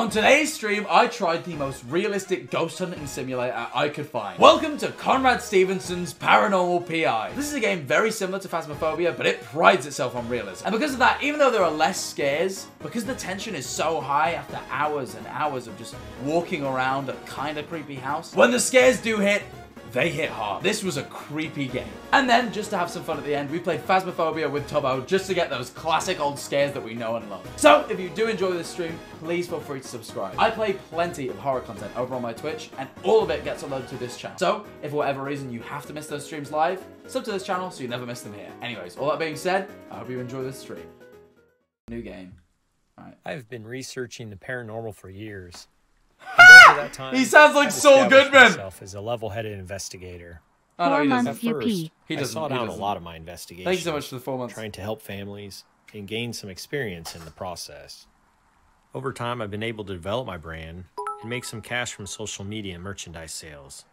On today's stream, I tried the most realistic ghost hunting simulator I could find. Welcome to Conrad Stevenson's Paranormal PI. This is a game very similar to Phasmophobia, but it prides itself on realism. And because of that, even though there are less scares, because the tension is so high after hours and hours of just walking around a kind of creepy house, when the scares do hit, they hit hard. This was a creepy game. And then, just to have some fun at the end, we played Phasmophobia with Tubbo just to get those classic old scares that we know and love. So, if you do enjoy this stream, please feel free to subscribe. I play plenty of horror content over on my Twitch, and all of it gets uploaded to this channel. So, if for whatever reason you have to miss those streams live, sub to this channel so you never miss them here. Anyways, all that being said, I hope you enjoy this stream. New game. Alright. I've been researching the paranormal for years. And that time, He sounds like I've Saul Goodman. Myself as a level-headed investigator. Oh, no, Four he doesn't. months At you first. He I doesn't, saw he down a lot of my investigations. Thanks so much for the four months. Trying to help families and gain some experience in the process. Over time, I've been able to develop my brand and make some cash from social media and merchandise sales,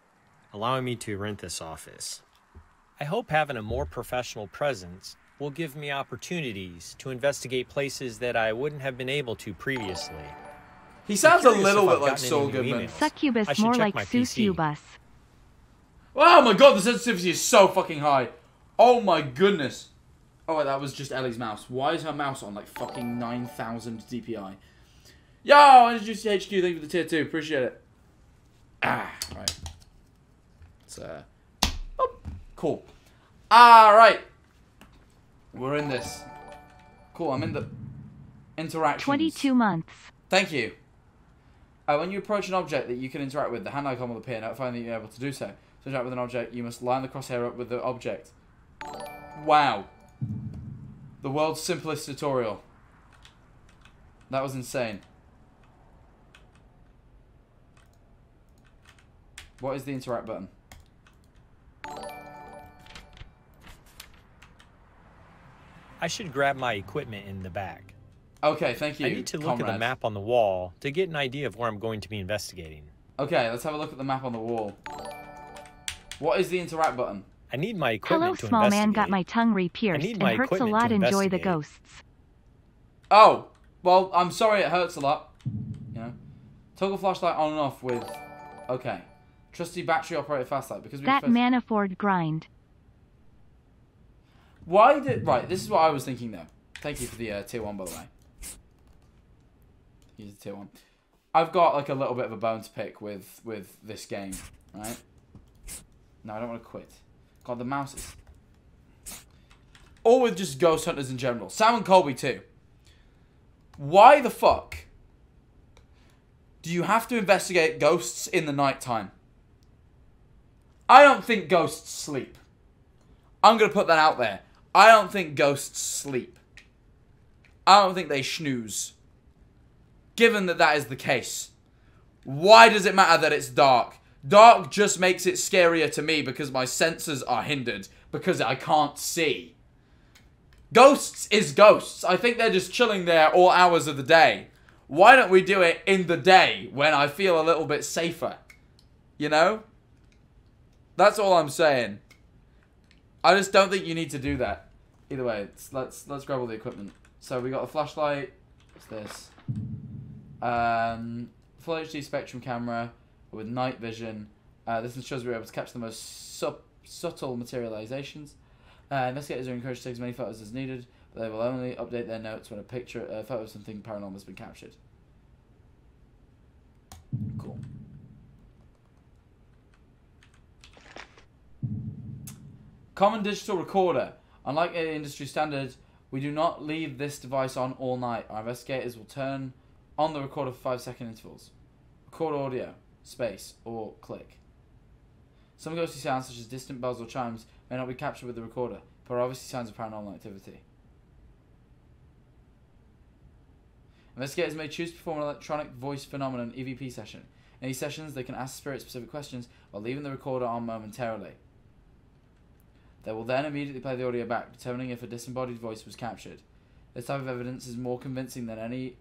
allowing me to rent this office. I hope having a more professional presence will give me opportunities to investigate places that I wouldn't have been able to previously. He sounds a little bit like gotten Saul Goodman. Succubus more like my PC. Oh my god, the sensitivity is so fucking high. Oh my goodness. Oh, wait, that was just Ellie's mouse. Why is her mouse on like fucking 9,000 DPI? Yo, I introduced you to HQ. Thank you for the tier 2. Appreciate it. Ah, right. It's, uh, oh, cool. Alright. We're in this. Cool, I'm in the interaction. 22 months. Thank you. Uh, when you approach an object that you can interact with, the hand icon will appear, notifying that you're able to do so. To interact with an object, you must line the crosshair up with the object. Wow. The world's simplest tutorial. That was insane. What is the interact button? I should grab my equipment in the back. Okay, thank you. I need to look at the map on the wall to get an idea of where I'm going to be investigating. Okay, let's have a look at the map on the wall. What is the interact button? I need my equipment Hello, to small man. Got my tongue re-pierced need and hurts a lot. Enjoy the ghosts. Oh, well, I'm sorry it hurts a lot. You know, toggle flashlight on and off with. Okay, trusty battery operated flashlight because we. That first- Manifold grind. Why did right? This is what I was thinking though. Thank you for the uh, tier one, by the way. Here's the tier one. I've got like a little bit of a bone to pick with with this game, right? No, I don't want to quit. God, the mouse is. Or with just Ghost Hunters in general. Sam and Colby too. Why the fuck do you have to investigate ghosts in the nighttime? I don't think ghosts sleep. I'm gonna put that out there. I don't think ghosts sleep. I don't think they snooze. Given that that is the case, why does it matter that it's dark? Dark just makes it scarier to me because my senses are hindered because I can't see. Ghosts is ghosts. I think they're just chilling there all hours of the day. Why don't we do it in the day when I feel a little bit safer? You know? That's all I'm saying. I just don't think you need to do that. Either way, let's let's grab all the equipment. So we got a flashlight. What's this? Um, full HD spectrum camera with night vision. Uh, this ensures we're able to capture the most sub- subtle materializations. Uh, investigators are encouraged to take as many photos as needed, but they will only update their notes when a picture, a photo of something paranormal has been captured. Cool. Common digital recorder. Unlike industry standard, we do not leave this device on all night. Our investigators will turn on the recorder for five second intervals. Record audio, space, or click. Some ghostly sounds, such as distant bells or chimes, may not be captured with the recorder, but are obviously signs of paranormal activity. Investigators may choose to perform an electronic voice phenomenon EVP session. In these sessions, they can ask spirit specific questions while leaving the recorder on momentarily. They will then immediately play the audio back, determining if a disembodied voice was captured. This type of evidence is more convincing than any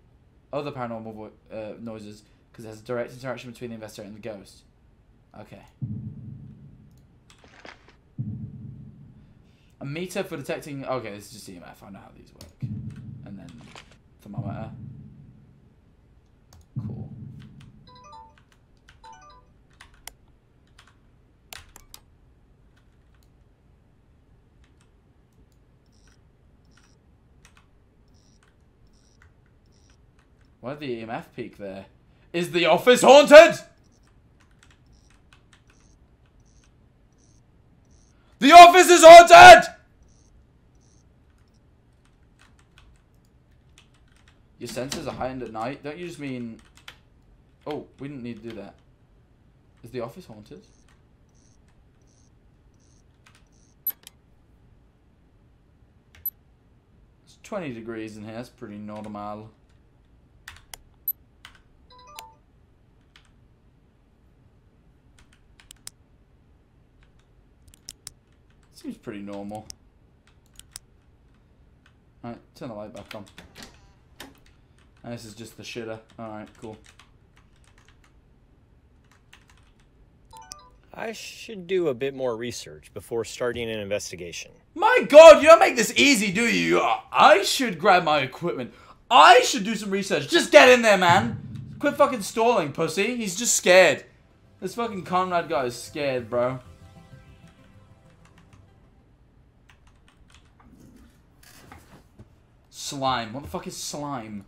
other paranormal vo- uh, noises because there's a direct interaction between the investigator and the ghost. Okay. A meter for detecting. Okay, this is just EMF. I know how these work. And then thermometer. Why the EMF peak there? Is the office haunted? The office is haunted! Your senses are heightened at night? Don't you just mean... Oh, we didn't need to do that. Is the office haunted? It's 20 degrees in here. That's pretty normal. Seems pretty normal. Alright, turn the light back on. And this is just the shitter. Alright, cool. I should do a bit more research before starting an investigation. My god, you don't make this easy, do you? I should grab my equipment. I should do some research. Just get in there, man. Quit fucking stalling, pussy. He's just scared. This fucking Conrad guy is scared, bro. Slime. What the fuck is slime?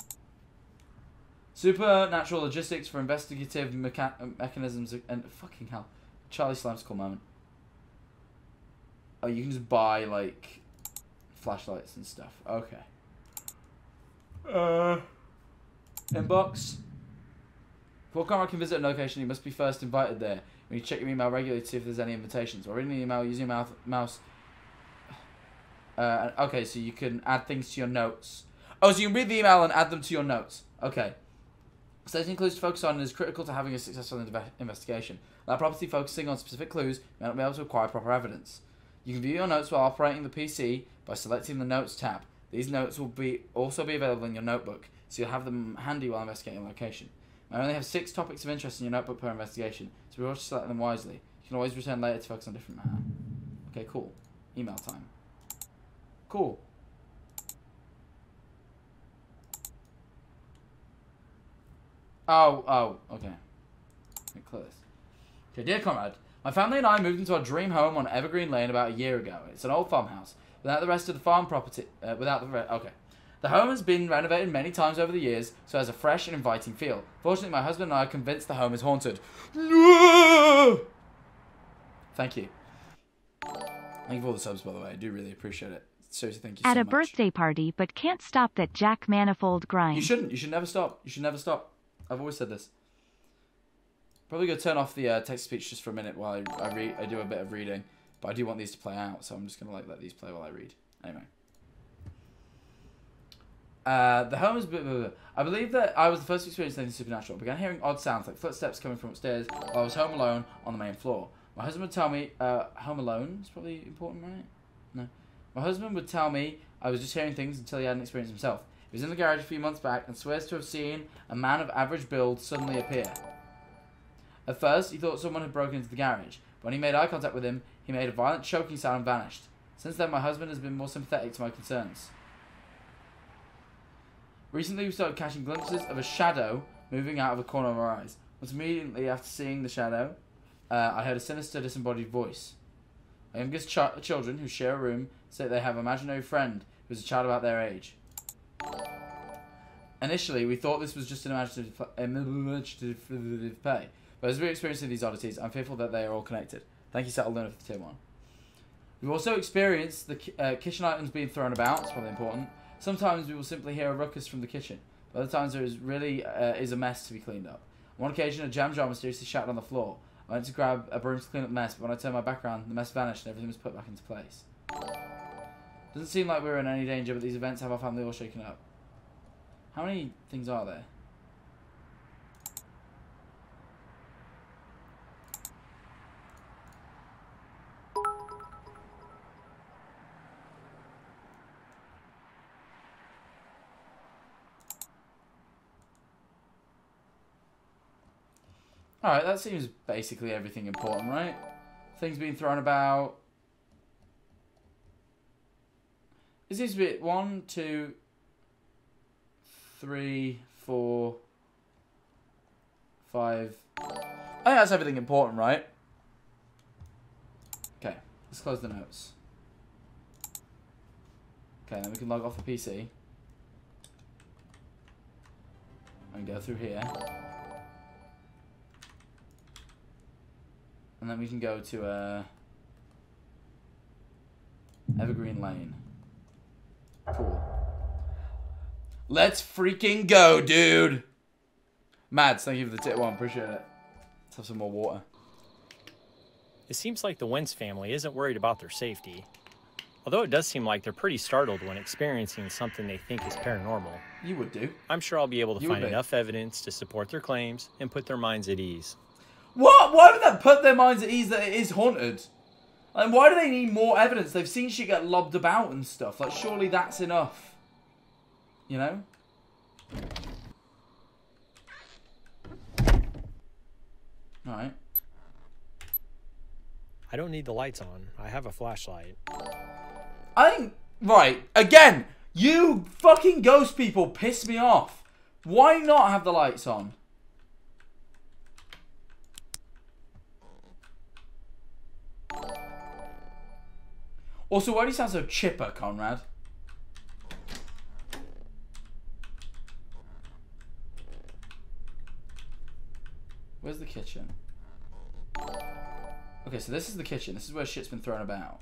Supernatural logistics for investigative mecha mechanisms and fucking hell. Charlie Slime's cool moment. Oh, you can just buy like flashlights and stuff. Okay. Uh. Inbox. Before Conrad can visit a location, he must be first invited there. When you check your email regularly to see if there's any invitations. Or reading the email using your mouth, mouse. Uh, okay, so you can add things to your notes. Oh, so you can read the email and add them to your notes. Okay. Stating clues to focus on is critical to having a successful inve- investigation. Without properly focusing on specific clues, may not be able to acquire proper evidence. You can view your notes while operating the PC by selecting the Notes tab. These notes will be also be available in your notebook, so you'll have them handy while investigating a location. You only have six topics of interest in your notebook per investigation, so be sure to select them wisely. You can always return later to focus on a different matter. Okay, cool. Email time. Cool. Oh, oh, okay. Me. Okay, dear Conrad, my family and I moved into our dream home on Evergreen Lane about a year ago. It's an old farmhouse without the rest of the farm property. Uh, without the okay. The home has been renovated many times over the years, so it has a fresh and inviting feel. Fortunately, my husband and I are convinced the home is haunted. No! Thank you. Thank you for all the subs, by the way. I do really appreciate it. Seriously, thank you At so a much. birthday party, but can't stop that Jack Manifold grind. You shouldn't. You should never stop. You should never stop. I've always said this. Probably gonna turn off the uh, text speech just for a minute while I I, read, I do a bit of reading, but I do want these to play out, so I'm just gonna like let these play while I read. Anyway. Uh, the home is. blah, blah, blah. I believe that I was the first to experience anything supernatural. I began hearing odd sounds like footsteps coming from upstairs while I was home alone on the main floor. My husband would tell me, uh, home alone is probably important, right? No. My husband would tell me I was just hearing things until he had an experience himself. He was in the garage a few months back and swears to have seen a man of average build suddenly appear. At first, he thought someone had broken into the garage. But when he made eye contact with him, he made a violent choking sound and vanished. Since then, my husband has been more sympathetic to my concerns. Recently, we started catching glimpses of a shadow moving out of the corner of our eyes. Almost immediately after seeing the shadow, uh, I heard a sinister, disembodied voice. My youngest ch- children, who share a room, say they have an imaginary friend who is a child about their age. Initially, we thought this was just an imaginative, pl- imaginative play, but as we're experiencing these oddities, I'm fearful that they are all connected. Thank you, Settled Luna, for the tier 1. We've also experienced the uh, kitchen items being thrown about, it's probably important. Sometimes we will simply hear a ruckus from the kitchen, but other times there is really uh, is a mess to be cleaned up. On one occasion, a jam jar mysteriously shattered on the floor. I went to grab a broom to clean up the mess, but when I turned my back around, the mess vanished and everything was put back into place. Doesn't seem like we're in any danger, but these events have our family all shaken up. How many things are there? Alright, that seems basically everything important, right? Things being thrown about. It seems to be one, two, three, four, five. I think that's everything important, right? Okay, let's close the notes. Okay, then we can log off the PC. And go through here. And then we can go to uh, Evergreen Lane. Cool. Let's freaking go, dude! Mads, thank you for the tip one. Appreciate it. Let's have some more water. It seems like the Wentz family isn't worried about their safety. Although it does seem like they're pretty startled when experiencing something they think is paranormal. You would do. I'm sure I'll be able to You find enough evidence to support their claims and put their minds at ease. What? Why would that put their minds at ease that it is haunted? And why do they need more evidence? They've seen shit get lobbed about and stuff. Like, surely that's enough. You know? Alright. I don't need the lights on. I have a flashlight. I think. Right. Again, you fucking ghost people piss me off. Why not have the lights on? Also, why do you sound so chipper, Conrad? Where's the kitchen? Okay, so this is the kitchen. This is where shit's been thrown about.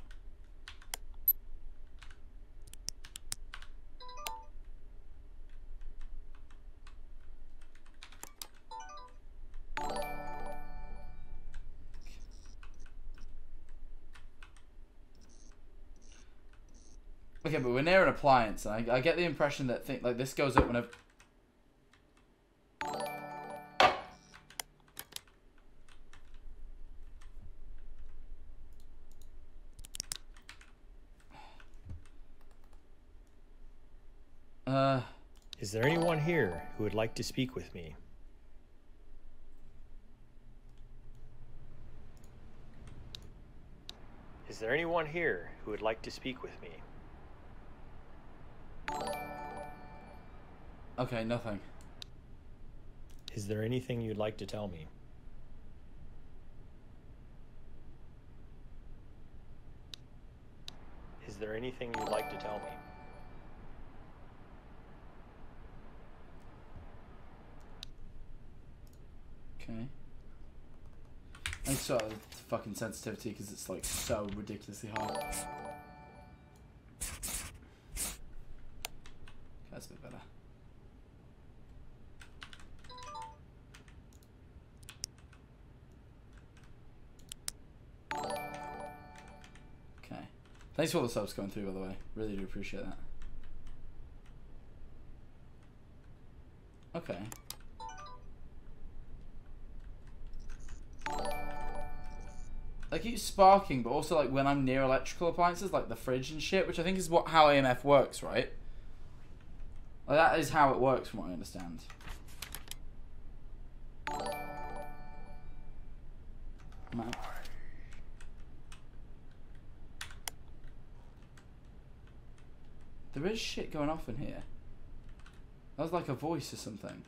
Okay, but we're near an appliance, and I, I get the impression that think like this goes up whenever. Uh, Is there anyone here who would like to speak with me? Is there anyone here who would like to speak with me? Okay, nothing. Is there anything you'd like to tell me? Is there anything you'd like to tell me? Okay. I saw the fucking sensitivity because it's like so ridiculously hard. Thanks for all the subs going through, by the way. Really do appreciate that. Okay. I keep sparking, but also like when I'm near electrical appliances, like the fridge and shit, which I think is what how EMF works, right? Like that is how it works, from what I understand. There is shit going off in here. That was like a voice or something.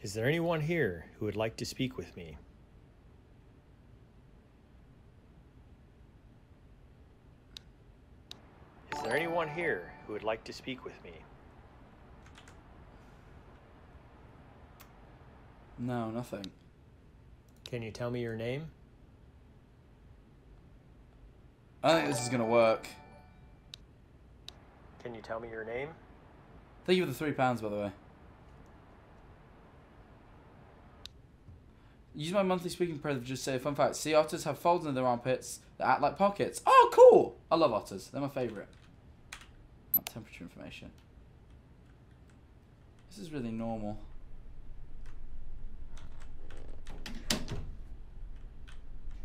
Is there anyone here who would like to speak with me? Is there anyone here who would like to speak with me? No, nothing. Can you tell me your name? I think this is gonna work. Can you tell me your name? Thank you for the three pounds, by the way. Use my monthly speaking privilege to just say a fun fact. Sea otters have folds in their armpits that act like pockets. Oh, cool! I love otters. They're my favourite. Not temperature information. This is really normal.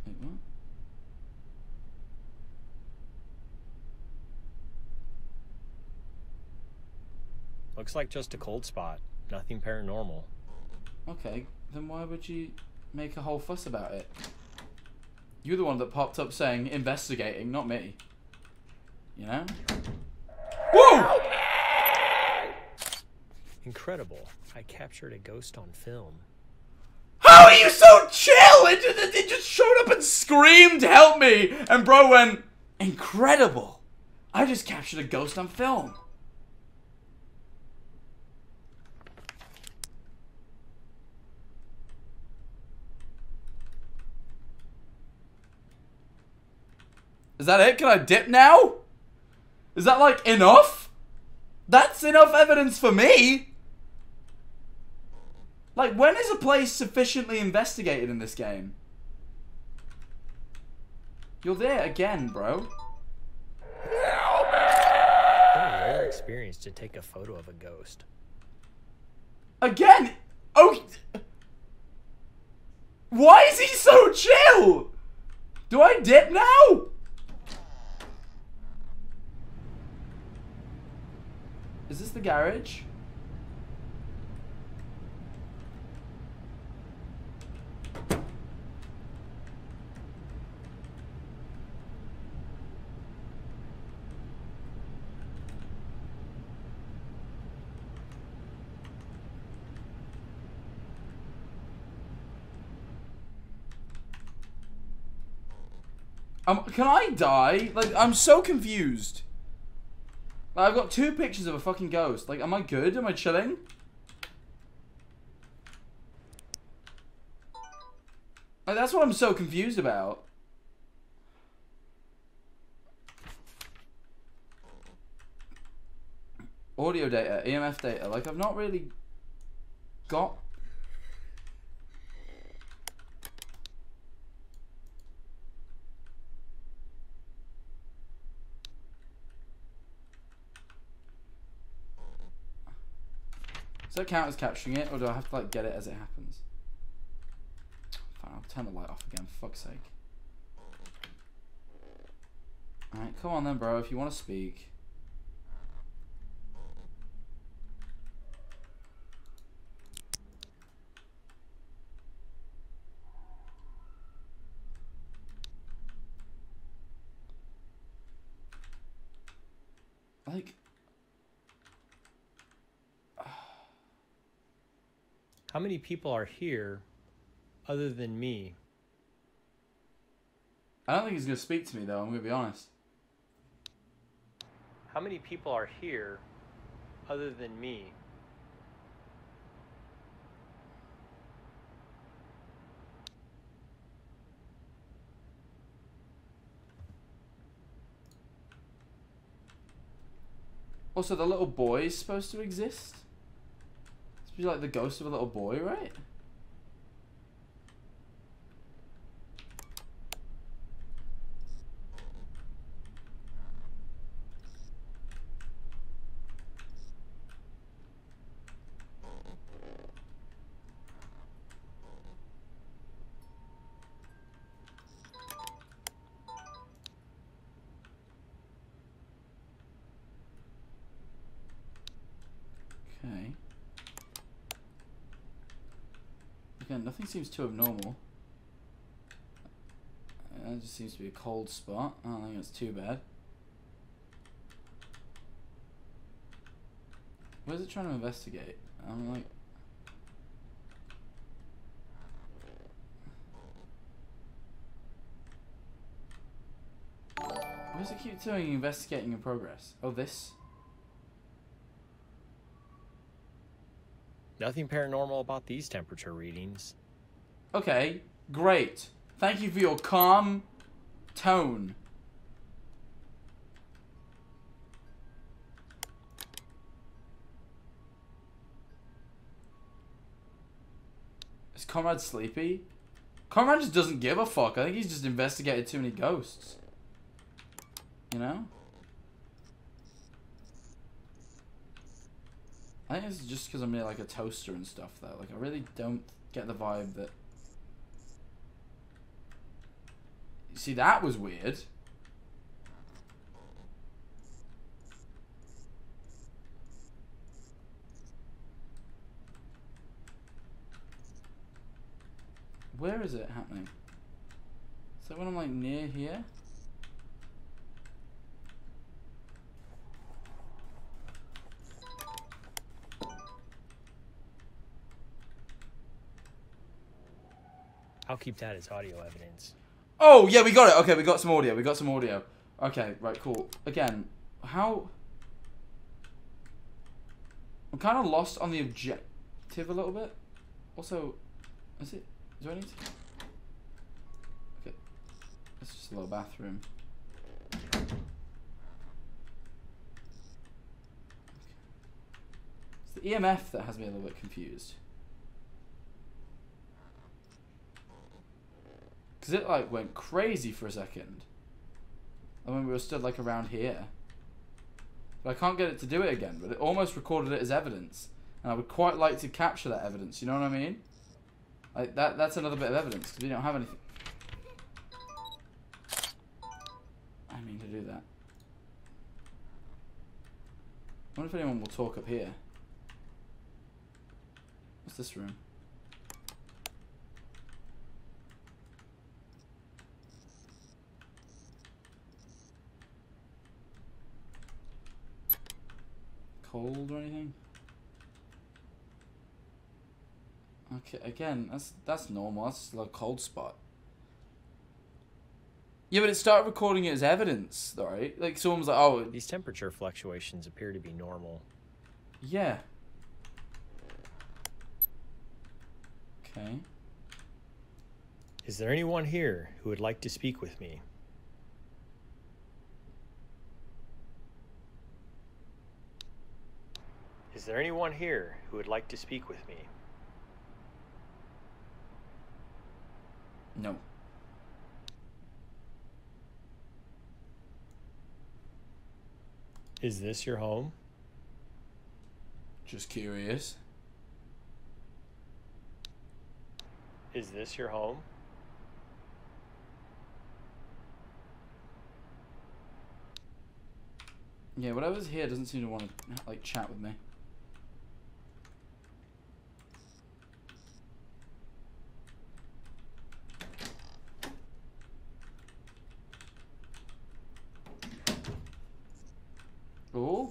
Wait, what? Looks like just a cold spot. Nothing paranormal. Okay, then why would you make a whole fuss about it? You're the one that popped up saying investigating, not me. You know? Whoa! Incredible. I captured a ghost on film. How are you so chill? It just, it just showed up and screamed, help me! And bro went, incredible. I just captured a ghost on film. Is that it? Can I dip now? Is that like enough? That's enough evidence for me. Like, when is a place sufficiently investigated in this game? You're there again, bro. What a rare experience to take a photo of a ghost. Again? Oh. Why is he so chill? Do I dip now? Is this the garage? Um, can I die? Like, I'm so confused. Like, I've got two pictures of a fucking ghost. Like, am I good? Am I chilling? Like, that's what I'm so confused about. Audio data, EMF data. Like, I've not really got Does that count as capturing it, or do I have to like get it as it happens? Fine, I'll turn the light off again, for fuck's sake. Alright, come on then, bro, if you want to speak. Like, How many people are here other than me? I don't think he's gonna speak to me though, I'm gonna be honest. How many people are here other than me? Also, the little boy is supposed to exist? Be like the ghost of a little boy, right? Okay. Again, nothing seems too abnormal. Uh, It just seems to be a cold spot. I don't think it's too bad. Where's it trying to investigate? I'm like. Why does it keep doing investigating in progress? Oh, this? Nothing paranormal about these temperature readings. Okay, great. Thank you for your calm tone. Is Comrade sleepy? Comrade just doesn't give a fuck. I think he's just investigated too many ghosts. You know? I think it's just because I'm near like a toaster and stuff though. Like I really don't get the vibe that See, that was weird. Where is it happening? That when I'm like near here? I'll keep that as audio evidence. Oh, yeah, we got it. Okay, we got some audio. We got some audio. Okay, right, cool. Again, how... I'm kind of lost on the objective a little bit. Also, is it... Do I need to... Okay. It's just a little bathroom. Okay. It's the EMF that has me a little bit confused. Because it like went crazy for a second. And when we were stood like around here. But I can't get it to do it again, but it almost recorded it as evidence. And I would quite like to capture that evidence, you know what I mean? Like that that's another bit of evidence, because we don't have anything. I mean to do that. I wonder if anyone will talk up here. What's this room? Cold or anything? Okay, again, that's that's normal. That's just a cold spot. Yeah, but it started recording it as evidence, though, right? Like someone was like, "Oh, These temperature fluctuations appear to be normal. yeah." Okay. Is there anyone here who would like to speak with me? Is there anyone here who would like to speak with me? No. Is this your home? Just curious. Is this your home? Yeah, whatever's here doesn't seem to want to like chat with me. Oh,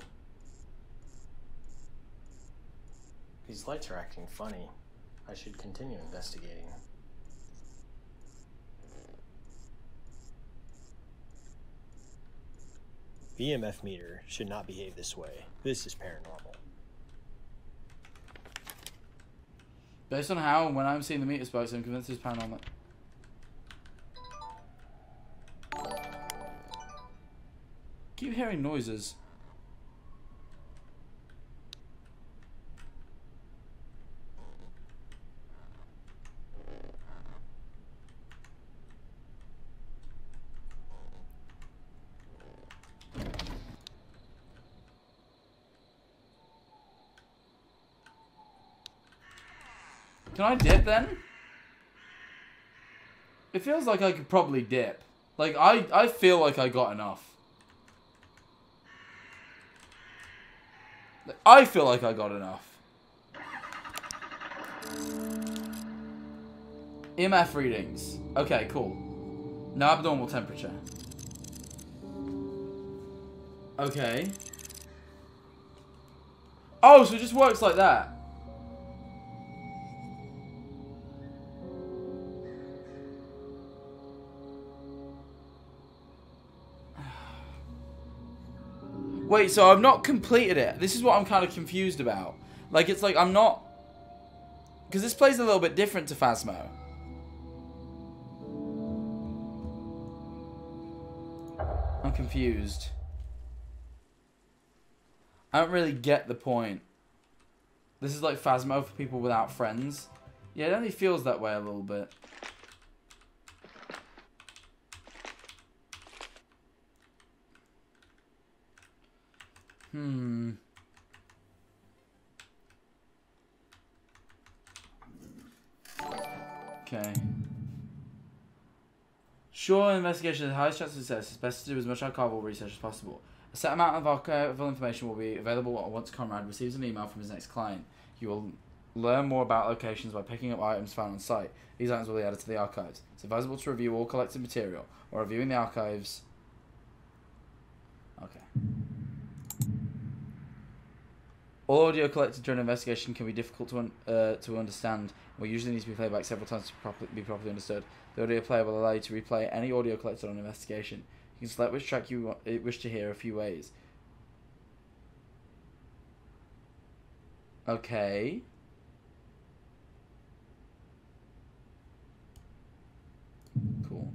These lights are acting funny. I should continue investigating. EMF meter should not behave this way. This is paranormal. based on how and when I'm seeing the meter spikes, I'm convinced it's paranormal. Keep hearing noises. Can I dip then? It feels like I could probably dip. Like I, I feel like I got enough. I feel like I got enough. EMF readings. Okay, cool. No abnormal temperature. Okay. Oh, so it just works like that. Wait, so I've not completed it. This is what I'm kind of confused about. Like, it's like I'm not... Because this plays a little bit different to Phasmo. I'm confused. I don't really get the point. This is like Phasmo for people without friends. Yeah, it only feels that way a little bit. Hmm. Okay. Sure, investigation has the highest chance of success. It's best to do as much archival research as possible. A set amount of archival information will be available once Conrad receives an email from his next client. You will learn more about locations by picking up items found on site. These items will be added to the archives. It's advisable to review all collected material While reviewing the archives. Okay. All audio collected during an investigation can be difficult to un- uh, to understand. Will usually need to be played back several times to proper- be properly understood. The audio player will allow you to replay any audio collected on investigation. You can select which track you wa- uh, wish to hear a few ways. Okay. Cool.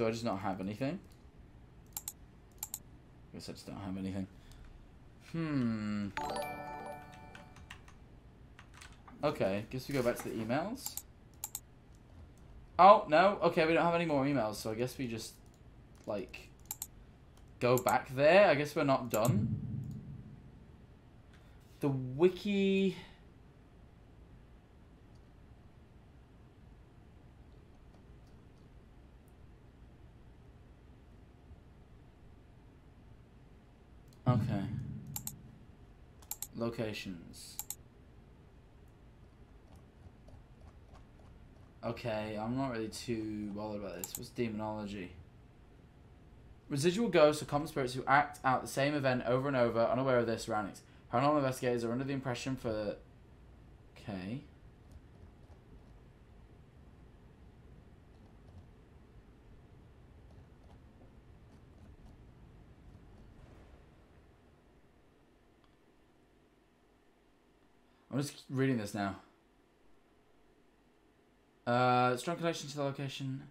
Do I just not have anything? I guess I just don't have anything. Hmm. Okay, guess we go back to the emails. Oh, no. Okay, we don't have any more emails, so I guess we just, like, go back there. I guess we're not done. The wiki... Okay. Locations. Okay, I'm not really too bothered about this. What's demonology? Residual ghosts are common spirits who act out the same event over and over, unaware of their surroundings. Paranormal investigators are under the impression for... Okay. I'm just reading this now. Uh, strong connection to the location.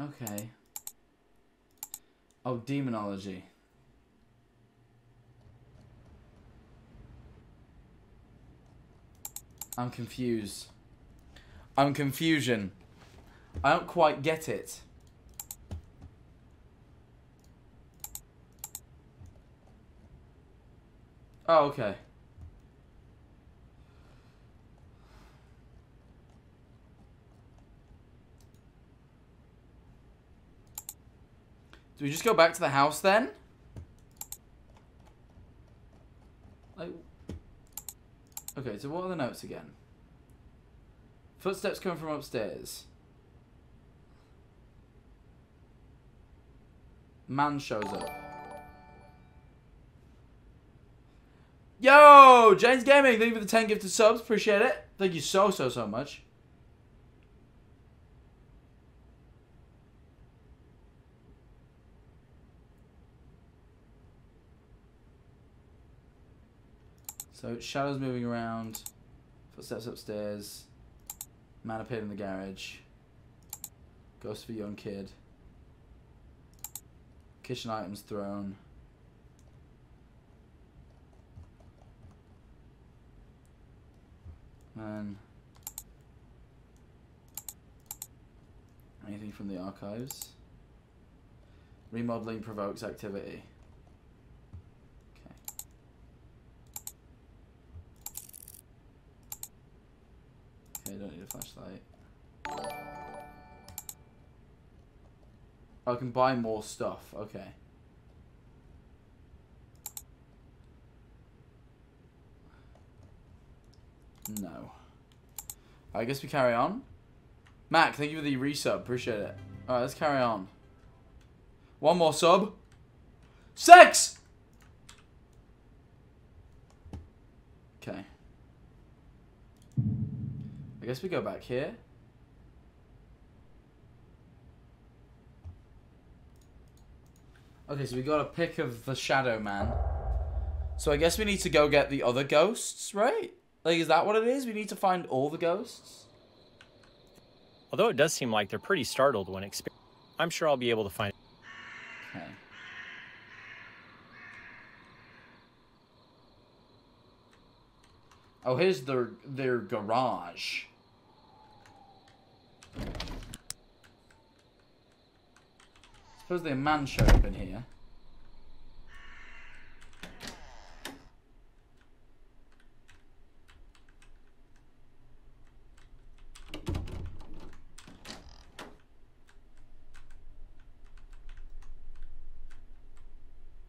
Okay. Oh, demonology. I'm confused. I'm confusion. I don't quite get it. Oh, okay. Do we just go back to the house then? Like, okay, so what are the notes again? Footsteps coming from upstairs. Man shows up. Yo, James Gaming, thank you for the 10 gifted subs. Appreciate it. Thank you so, so, so much. So, shadows moving around. Footsteps upstairs. Man appeared in the garage. Ghost of a young kid. Kitchen items thrown. Man. Anything from the archives? Remodeling provokes activity. Okay. Okay, don't need a flashlight. I can buy more stuff. Okay. No. I guess we carry on. Mac, thank you for the resub. Appreciate it. Alright, let's carry on. One more sub. Six! Okay. I guess we go back here. Okay, so we got a pick of the Shadow Man. So I guess we need to go get the other ghosts, right? Like, is that what it is? We need to find all the ghosts? Although it does seem like they're pretty startled when I'm sure I'll be able to find. Okay. Oh, here's their their garage. Suppose the man showed up in here.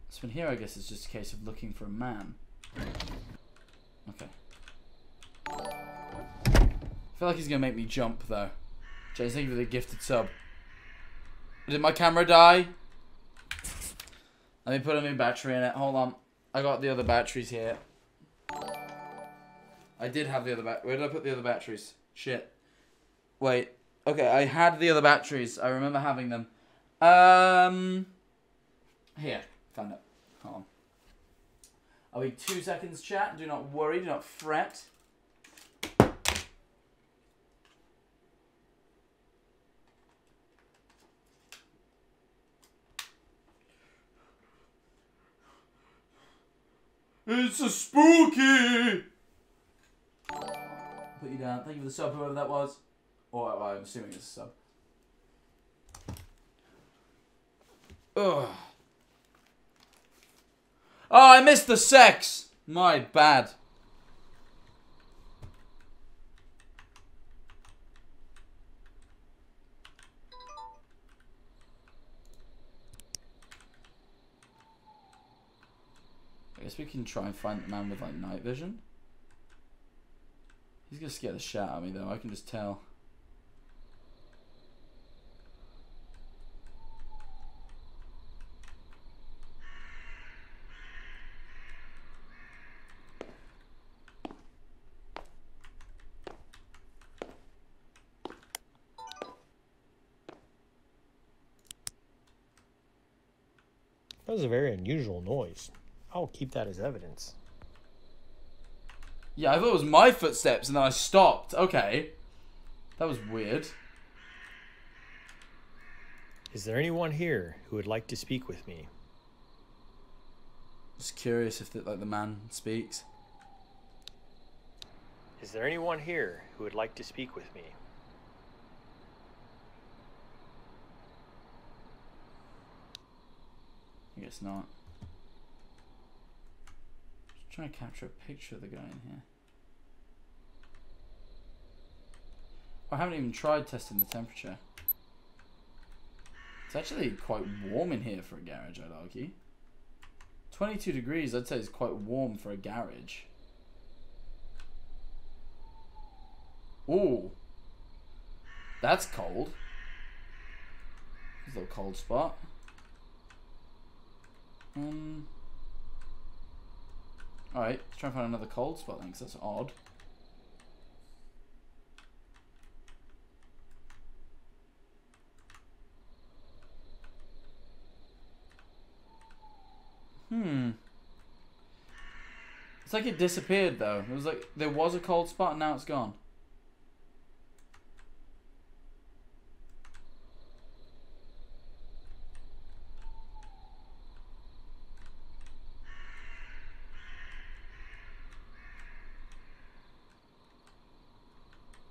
So in here, I guess it's just a case of looking for a man. Okay. I feel like he's gonna make me jump though. James, thank you for the gifted sub. Did my camera die? Let me put a new battery in it. Hold on. I got the other batteries here. I did have the other bat. Where did I put the other batteries? Shit. Wait. Okay, I had the other batteries. I remember having them. Um. Here. Found it. Hold on. I'll be two seconds, chat. Do not worry. Do not fret. It's a spooky. Put you down. Thank you for the sub, whoever that was. Or well, I'm assuming it's a sub. Ugh. Oh, I missed the sex. My bad. Guess we can try and find the man with like night vision. He's gonna scare the shit out of me though, I can just tell. That was a very unusual noise. I'll keep that as evidence. Yeah, I thought it was my footsteps and then I stopped. Okay. That was weird. Is there anyone here who would like to speak with me? Just curious if the, like the man speaks. Is there anyone here who would like to speak with me? I guess not. Trying to capture a picture of the guy in here. I haven't even tried testing the temperature. It's actually quite warm in here for a garage, I'd argue. 22 degrees, I'd say is quite warm for a garage. Ooh. That's cold. There's a little cold spot. Um. Alright, let's try and find another cold spot then, 'cause that's odd. Hmm. It's like it disappeared though. It was like there was a cold spot and now it's gone.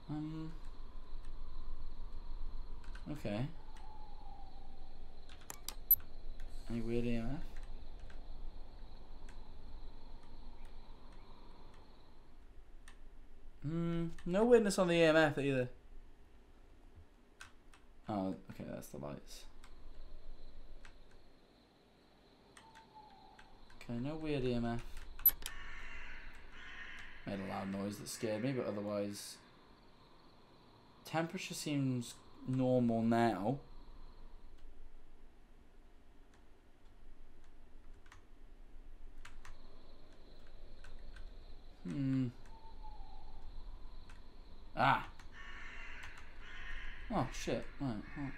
Um. Okay. Any weird EMF? Hmm. No witness on the EMF either. Oh, okay, that's the lights. Okay, no weird EMF. Made a loud noise that scared me, but otherwise. Temperature seems normal now. Hmm. Ah. Oh shit. Right. right.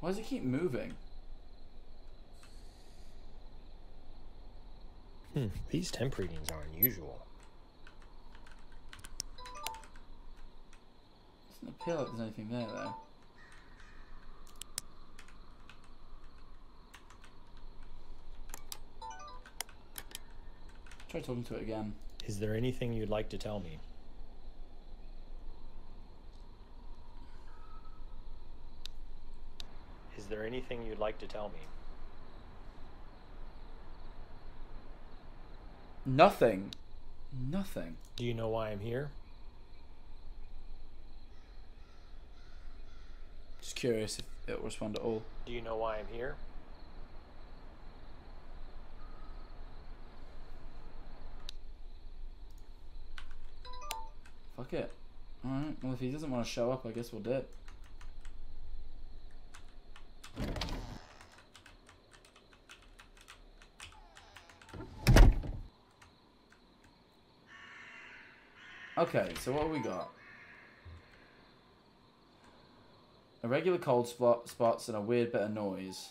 Why does it keep moving? Hmm, these temp readings are unusual. Doesn't appear like there's anything there though. Try talking to it again. Is there anything you'd like to tell me? Is there anything you'd like to tell me? Nothing. Nothing. Do you know why I'm here? Just curious if it'll respond at all. Do you know why I'm here? Fuck it. Alright, well if he doesn't want to show up, I guess we'll do it. Okay, so what we got? Irregular cold spot spots and a weird bit of noise.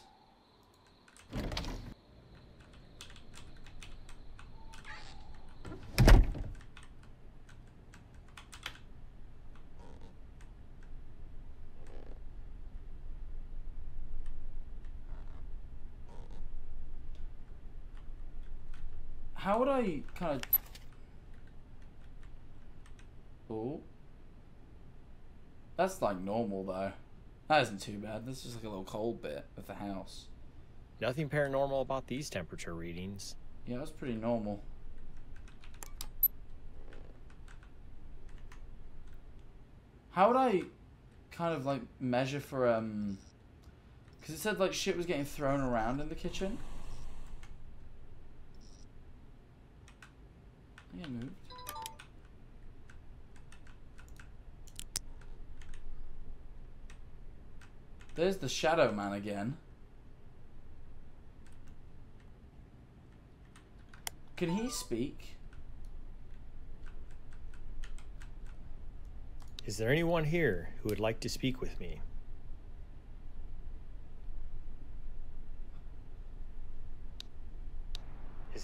How would I kind of... Oh. That's like normal though. That isn't too bad. This is like a little cold bit of the house. Nothing paranormal about these temperature readings. Yeah, that's pretty normal. How would I kind of like measure for um because it said like shit was getting thrown around in the kitchen. Yeah, moved. There's the Shadow Man again. Can he speak? Is there anyone here who would like to speak with me?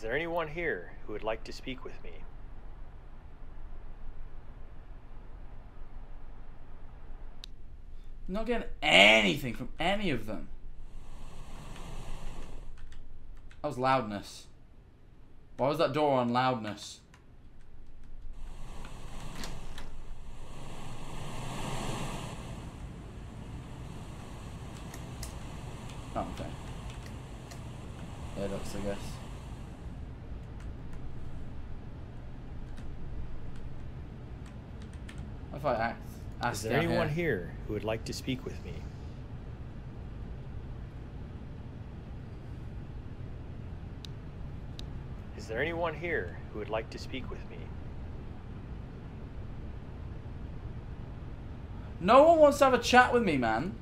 There anyone here who would like to speak with me? I'm Not getting anything from any of them. That was loudness. Why was that door on loudness? Oh, okay. Yeah, looks, I guess. What if I act? Ask Is there anyone here? here who would like to speak with me? Is there anyone here who would like to speak with me? No one wants to have a chat with me, man.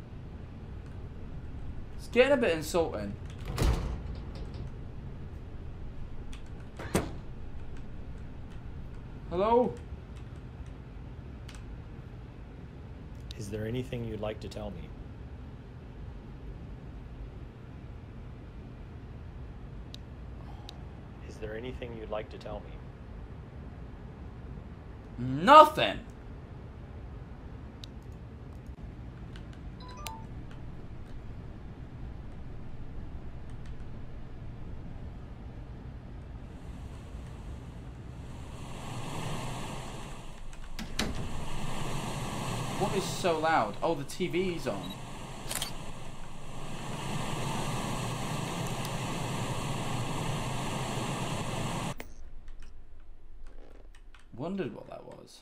It's getting a bit insulting. Hello? There anything you'd like to tell me? Is there anything you'd like to tell me? Nothing. What is so loud? Oh, the TV's on. Wondered what that was.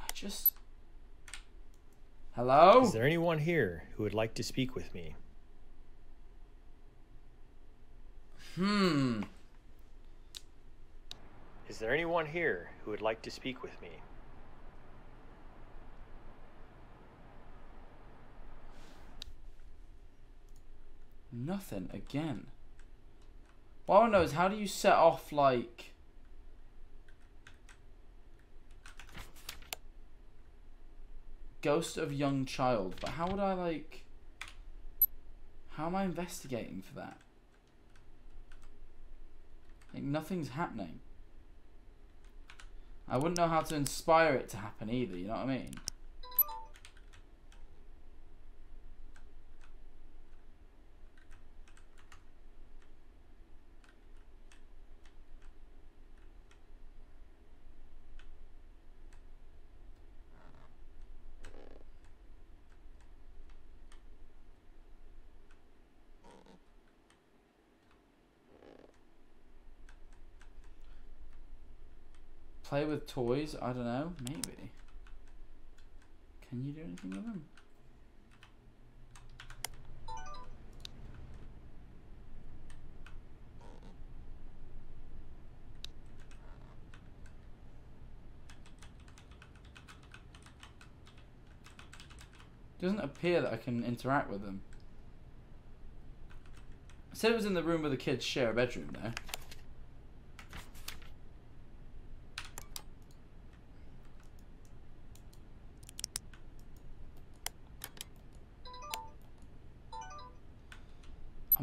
I just. Hello? Is there anyone here who would like to speak with me? Hmm. Is there anyone here who would like to speak with me? Nothing again. What I want to know is how do you set off like Ghost of Young Child, but how would I like how am I investigating for that? Like nothing's happening. I wouldn't know how to inspire it to happen either, you know what I mean? Play with toys? I don't know. Maybe. Can you do anything with them? doesn't appear that I can interact with them. I said it was in the room where the kids share a bedroom, though.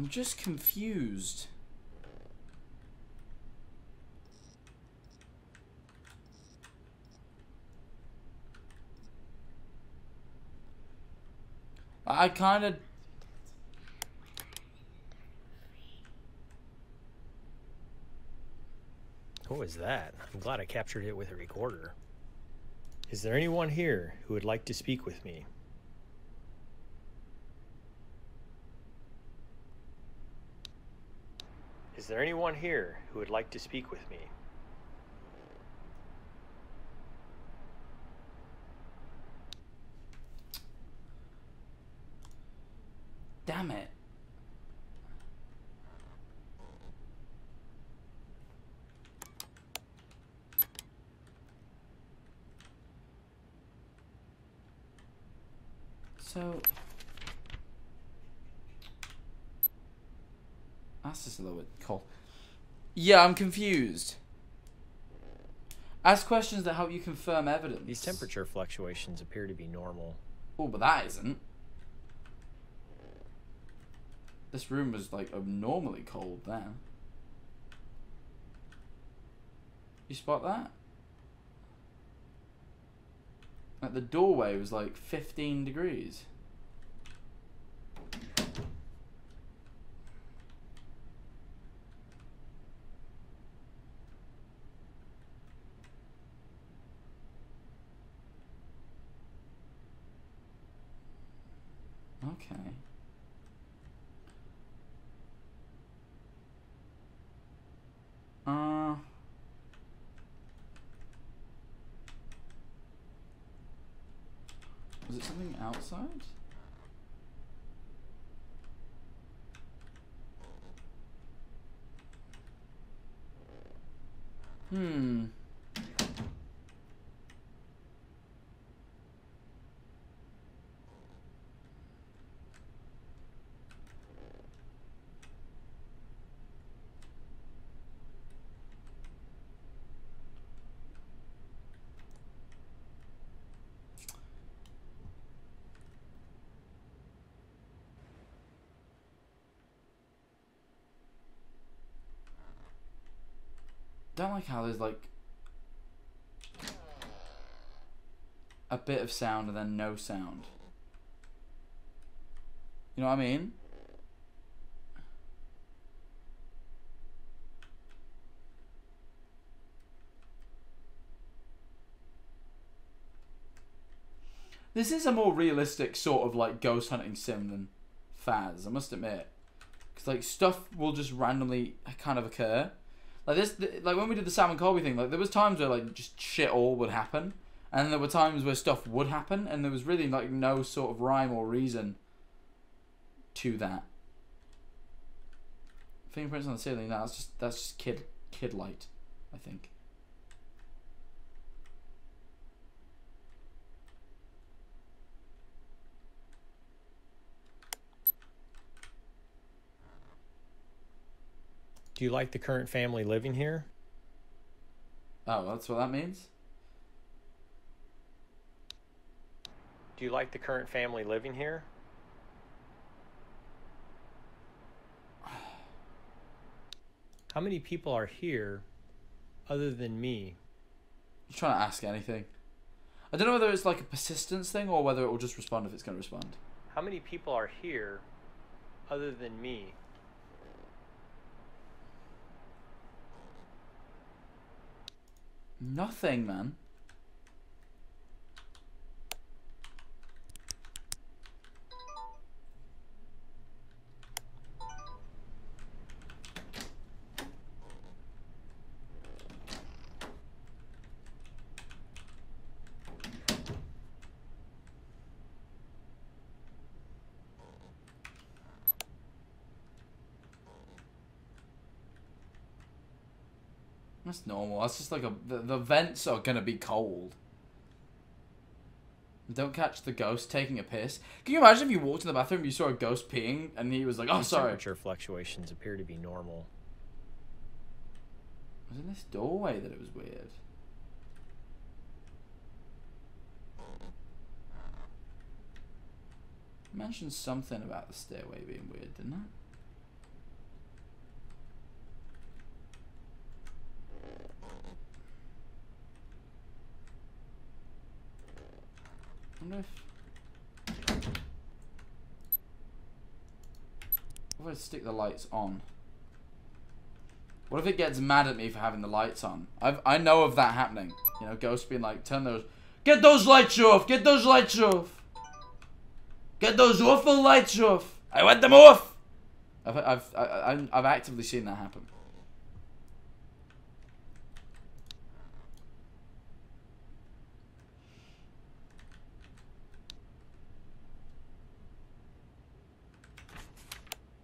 I'm just confused. I kind of. What was that? I'm glad I captured it with a recorder. Is there anyone here who would like to speak with me? There anyone here who would like to speak with me? Damn it. So. That's just a little bit cold. Yeah, I'm confused. Ask questions that help you confirm evidence. These temperature fluctuations appear to be normal. Oh, but that isn't. This room was like abnormally cold then. You spot that? Like the doorway was like 15 degrees. Okay. Uh. Was it something outside? Hmm. Don't like how there's like a bit of sound and then no sound. You know what I mean? This is a more realistic sort of like ghost hunting sim than Faz, I must admit. Because like stuff will just randomly kind of occur. Like this, like when we did the Sam and Colby thing, like there was times where like just shit all would happen, and there were times where stuff would happen, and there was really like no sort of rhyme or reason to that. Fingerprints on the ceiling. That's just that's just kid kid light, I think. Do you like the current family living here? Oh, that's what that means. Do you like the current family living here? How many people are here other than me? You're trying to ask anything. I don't know whether it's like a persistence thing or whether it will just respond if it's going to respond. How many people are here other than me? Nothing, man. That's normal. That's just like a the, the vents are gonna be cold. Don't catch the ghost taking a piss. Can you imagine if you walked in the bathroom, you saw a ghost peeing, and he was like, "Oh, sorry." Temperature fluctuations appear to be normal. It was in this doorway that it was weird. I mentioned something about the stairway being weird, didn't I? Wonder if... What if I stick the lights on? What if it gets mad at me for having the lights on? I've, I know of that happening. You know, Ghost being like, turn those... Get those lights off! Get those lights off! Get those awful lights off! I want them off! I've, I've, I, I- I've actively seen that happen.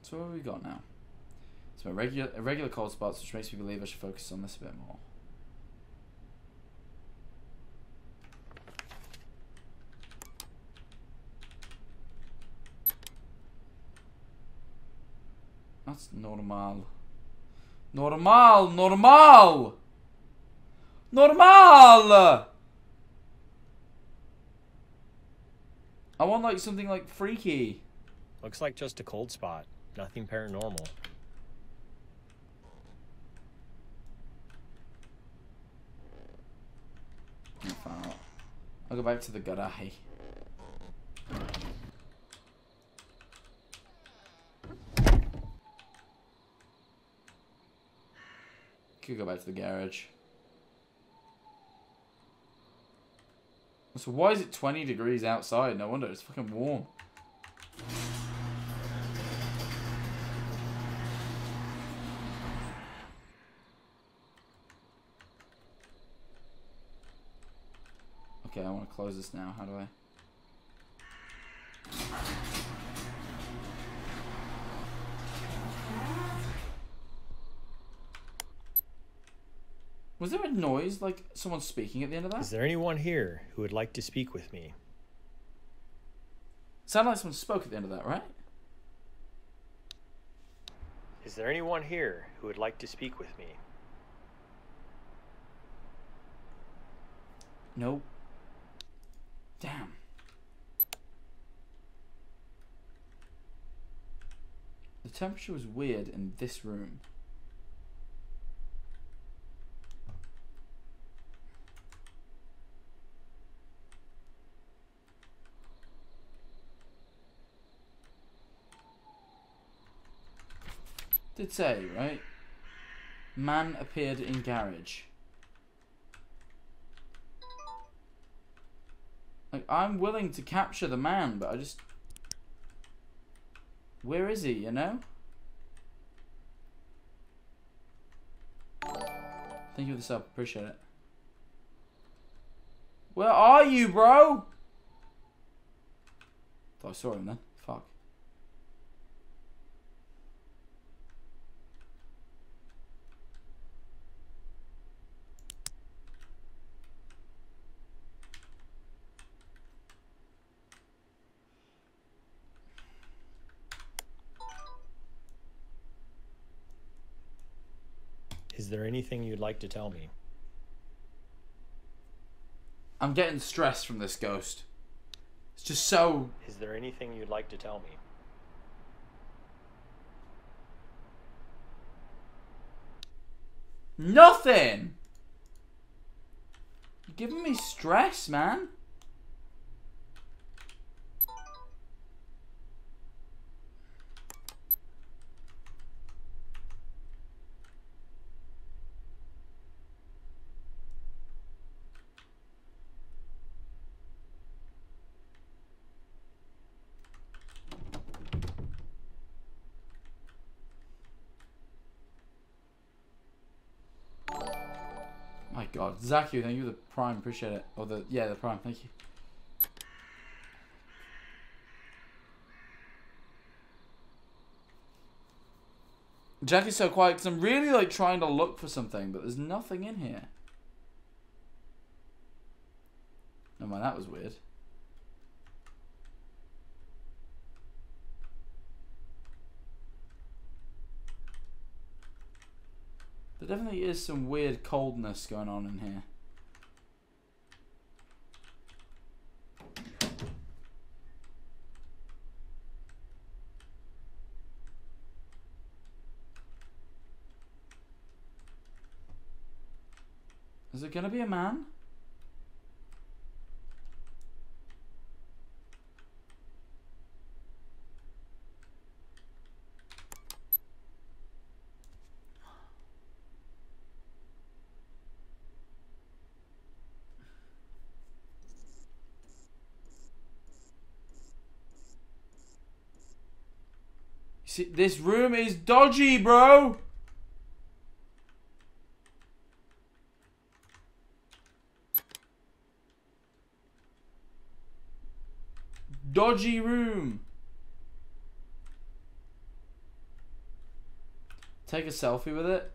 So what have we got now? So irregular, irregular cold spots, which makes me believe I should focus on this a bit more. That's normal. Normal, normal! Normal! I want like something like freaky. Looks like just a cold spot. Nothing paranormal. I'll- go back to the garage. Could go back to the garage. So why is it 20 degrees outside? No wonder, it's fucking warm. Okay, I want to close this now. How do I? Was there a noise like someone speaking at the end of that? Is there anyone here who would like to speak with me? Sounded like someone spoke at the end of that, right? Is there anyone here who would like to speak with me? Nope. Damn. The temperature was weird in this room. Did say, right? Man appeared in garage. Like, I'm willing to capture the man, but I just... Where is he, you know? Thank you for the sub. Appreciate it. Where are you, bro? Thought I saw him then. Fuck. Is there anything you'd like to tell me? I'm getting stressed from this ghost. It's just so... Is there anything you'd like to tell me? Nothing! You're giving me stress, man. My god. Zaku, thank you for the prime. Appreciate it. Or the, yeah, the prime. Thank you. Jackie's so quiet because I'm really like trying to look for something, but there's nothing in here. Oh mind, that was weird. There definitely is some weird coldness going on in here. Is it gonna be a man? This room is dodgy, bro. Dodgy room. Take a selfie with it.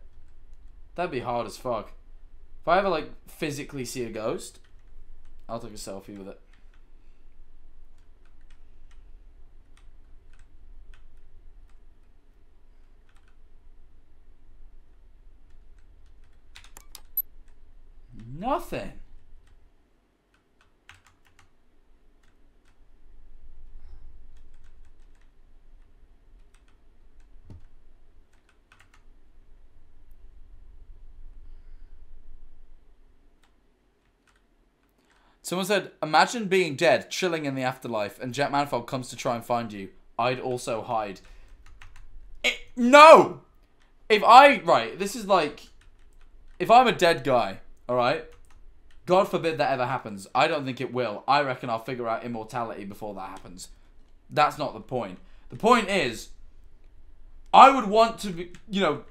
That'd be hard as fuck. If I ever like physically see a ghost, I'll take a selfie with it. Nothing. Someone said, imagine being dead, chilling in the afterlife, and Jack Manifold comes to try and find you. I'd also hide. It, no! If I, right, this is like, if I'm a dead guy, alright? God forbid that ever happens. I don't think it will. I reckon I'll figure out immortality before that happens. That's not the point. The point is, I would want to be, you know,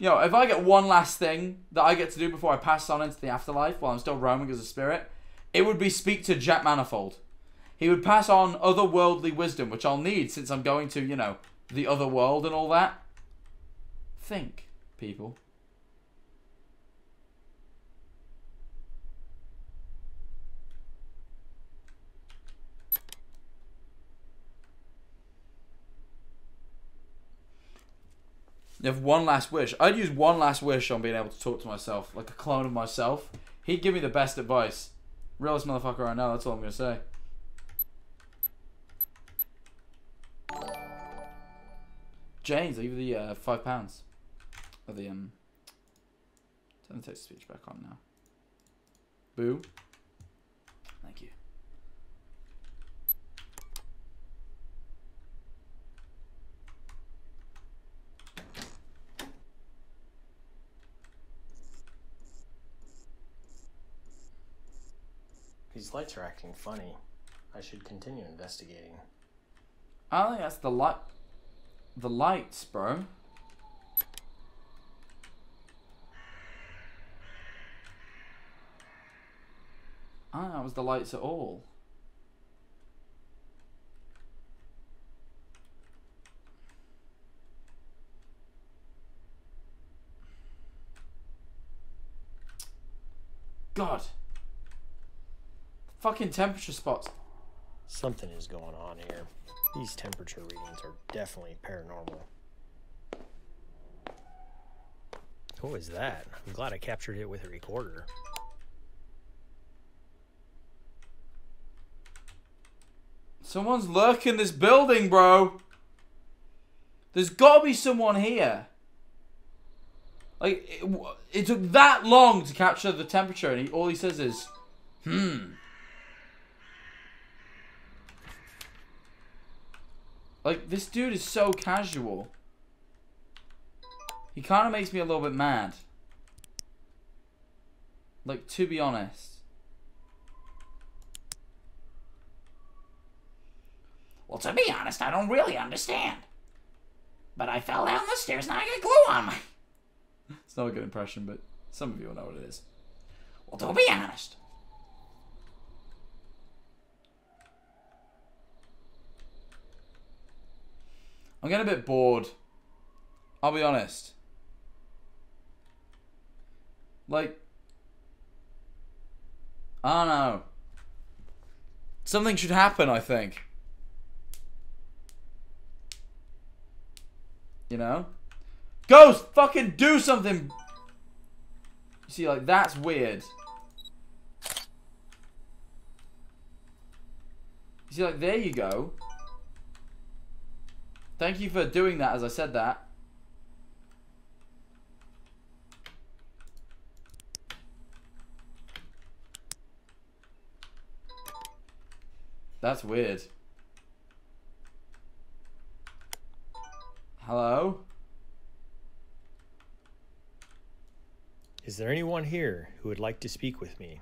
you know, if I get one last thing that I get to do before I pass on into the afterlife while I'm still roaming as a spirit, it would be speak to Jack Manifold. He would pass on otherworldly wisdom, which I'll need since I'm going to, you know, the other world and all that. Think, people. You have one last wish. I'd use one last wish on being able to talk to myself, like a clone of myself. He'd give me the best advice. Realest motherfucker I know, that's all I'm gonna say. James, leave the uh, five pounds. Or the um turn the text speech back on now. Boo. Thank you. These lights are acting funny. I should continue investigating. I think that's the light. The lights, bro. I don't think that was the lights at all. God. Fucking temperature spots. Something is going on here. These temperature readings are definitely paranormal. What was that? I'm glad I captured it with a recorder. Someone's lurking this building, bro. There's gotta be someone here. Like, it, it took that long to capture the temperature, and he, all he says is, hmm. Like, this dude is so casual. He kind of makes me a little bit mad. Like, to be honest. Well, to be honest, I don't really understand. But I fell down the stairs and I got glue on my. It's not a good impression, but some of you will know what it is. Well, to be honest. I'm getting a bit bored. I'll be honest. Like, I don't know. Something should happen, I think. You know? Ghost, fucking do something! You see, like, that's weird. You see, like, there you go. Thank you for doing that as I said that. That's weird. Hello? Is there anyone here who would like to speak with me?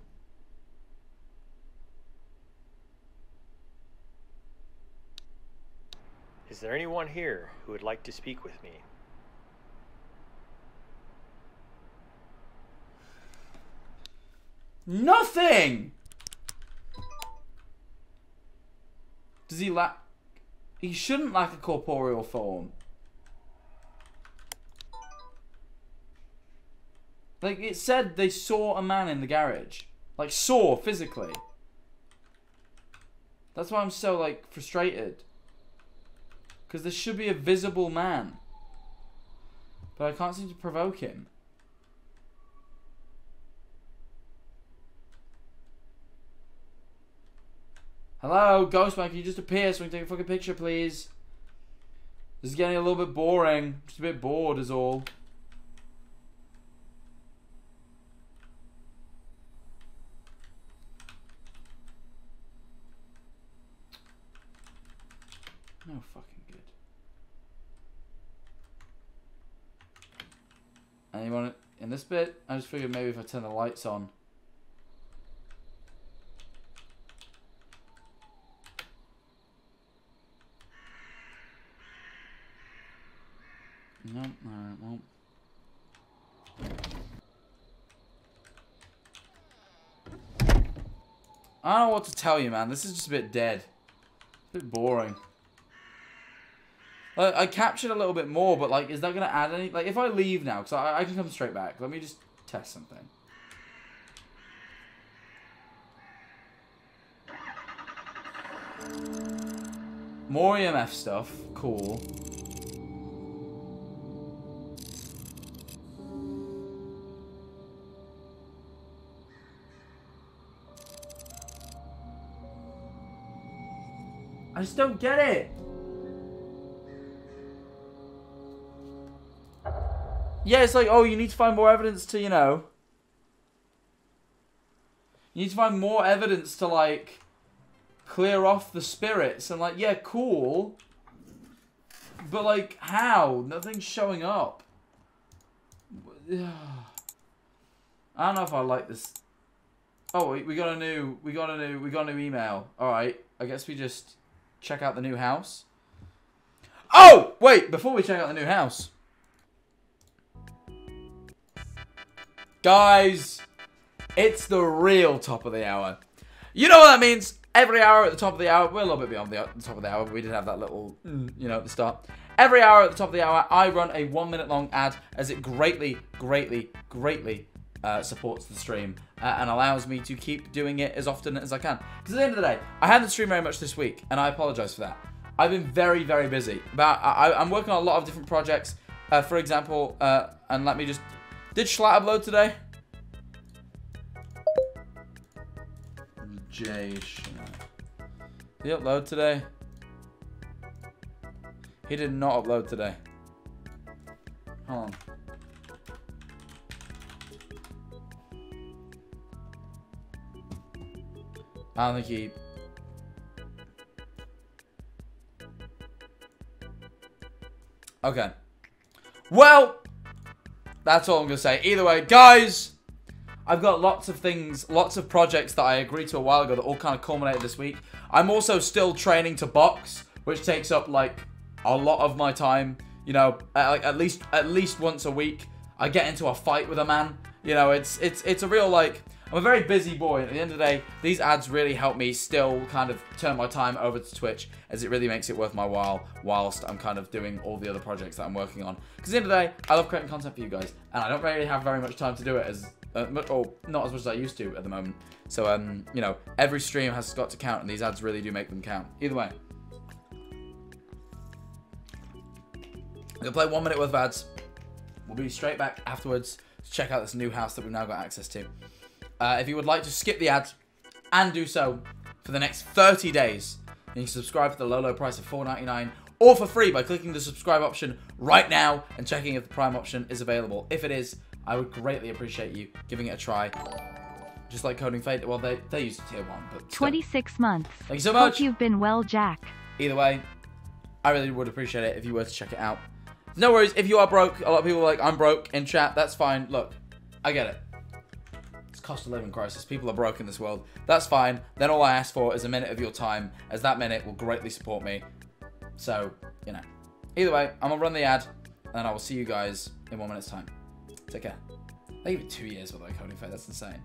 Is there anyone here who would like to speak with me? Nothing! Does he lack... He shouldn't lack a corporeal form. Like, it said they saw a man in the garage. Like, saw, physically. That's why I'm so, like, frustrated. Because there should be a visible man. But I can't seem to provoke him. Hello, Ghostman, can you just appear so we can take a fucking picture, please? This is getting a little bit boring. Just a bit bored is all. No fucking good. Anyone in this bit? I just figured maybe if I turn the lights on. Nope, alright, well. I don't know what to tell you, man. This is just a bit dead. a bit boring. Like, I captured a little bit more, but like, is that gonna add any? Like, if I leave now, because I, I can come straight back. Let me just test something. More EMF stuff. Cool. I just don't get it. Yeah, it's like, oh, you need to find more evidence to, you know. You need to find more evidence to, like, clear off the spirits. And, like, yeah, cool. But, like, how? Nothing's showing up. I don't know if I like this. Oh, we, we got a new, we got a new, we got a new email. All right, I guess we just check out the new house. Oh, wait, before we check out the new house. Guys, it's the real top of the hour. You know what that means? Every hour at the top of the hour, we're a little bit beyond the, top of the hour. We did have that little, mm, you know, at the start. Every hour at the top of the hour, I run a one minute long ad as it greatly, greatly, greatly uh, supports the stream uh, and allows me to keep doing it as often as I can. Because at the end of the day, I haven't streamed very much this week, and I apologize for that. I've been very, very busy. But I, am working on a lot of different projects. Uh, for example, uh, and let me just... Did Schlatt upload today? JSchlatt. Did he upload today? He did not upload today. Hold on. I don't think he... Okay. Well, that's all I'm going to say. Either way, guys, I've got lots of things, lots of projects that I agreed to a while ago that all kind of culminated this week. I'm also still training to box, which takes up, like, a lot of my time. You know, at, at least at least once a week, I get into a fight with a man. You know, it's it's it's a real, like... I'm a very busy boy, and at the end of the day, these ads really help me still kind of turn my time over to Twitch, as it really makes it worth my while, whilst I'm kind of doing all the other projects that I'm working on. Because at the end of the day, I love creating content for you guys, and I don't really have very much time to do it as, uh, or not as much as I used to at the moment. So, um, you know, every stream has got to count, and these ads really do make them count. Either way. I'm going to play one minute worth of ads. We'll be straight back afterwards to check out this new house that we've now got access to. Uh, if you would like to skip the ads and do so for the next 30 days, then you can subscribe for the low, low price of $4.99 or for free by clicking the subscribe option right now and checking if the Prime option is available. If it is, I would greatly appreciate you giving it a try. Just like Coding Fate, well, they, they use tier 1, but still. 26 months. Thank you so much. Hope you've been well, Jack. Either way, I really would appreciate it if you were to check it out. No worries, if you are broke, a lot of people are like, I'm broke in chat, that's fine. Look, I get it. Cost of living crisis. People are broke in this world. That's fine. Then all I ask for is a minute of your time, as that minute will greatly support me. So, you know. Either way, I'm gonna run the ad, and I will see you guys in one minute's time. Take care. They give it two years with like Coding Fate, that's insane.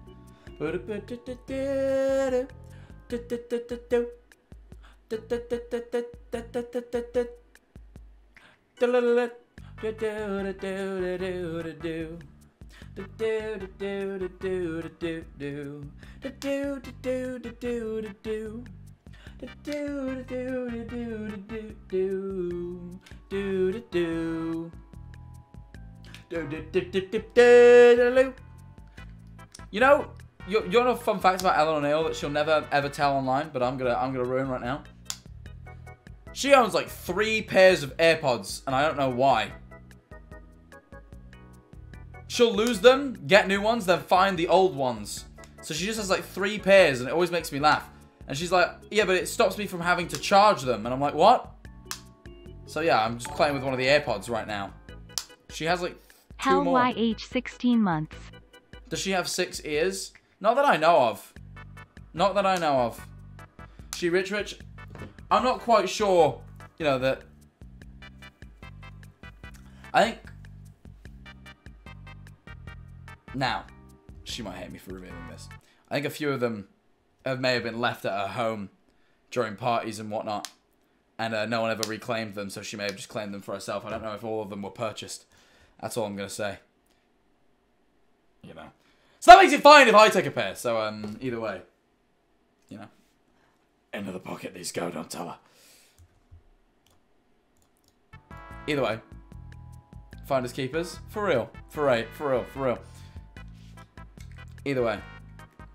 You know, you, you know fun fact about Ellen O'Neill that she'll never ever tell online, but I'm gonna I'm gonna ruin right now. She owns like three pairs of AirPods, and I don't know why. She'll lose them, get new ones, then find the old ones. So she just has like three pairs, and it always makes me laugh. And she's like, yeah, but it stops me from having to charge them. And I'm like, what? So yeah, I'm just playing with one of the AirPods right now. She has like two Hell. YH 16 months. Does she have six ears? Not that I know of. Not that I know of. She rich rich? I'm not quite sure, you know, that... I think... Now, she might hate me for revealing this. I think a few of them have, may have been left at her home during parties and whatnot. And uh, no one ever reclaimed them, so she may have just claimed them for herself. I don't know if all of them were purchased. That's all I'm going to say. You know. So that makes it fine if I take a pair. So um, either way, you know, into the pocket these go. Don't tell her. Either way, finders keepers for real, for right, for real, for real. Either way,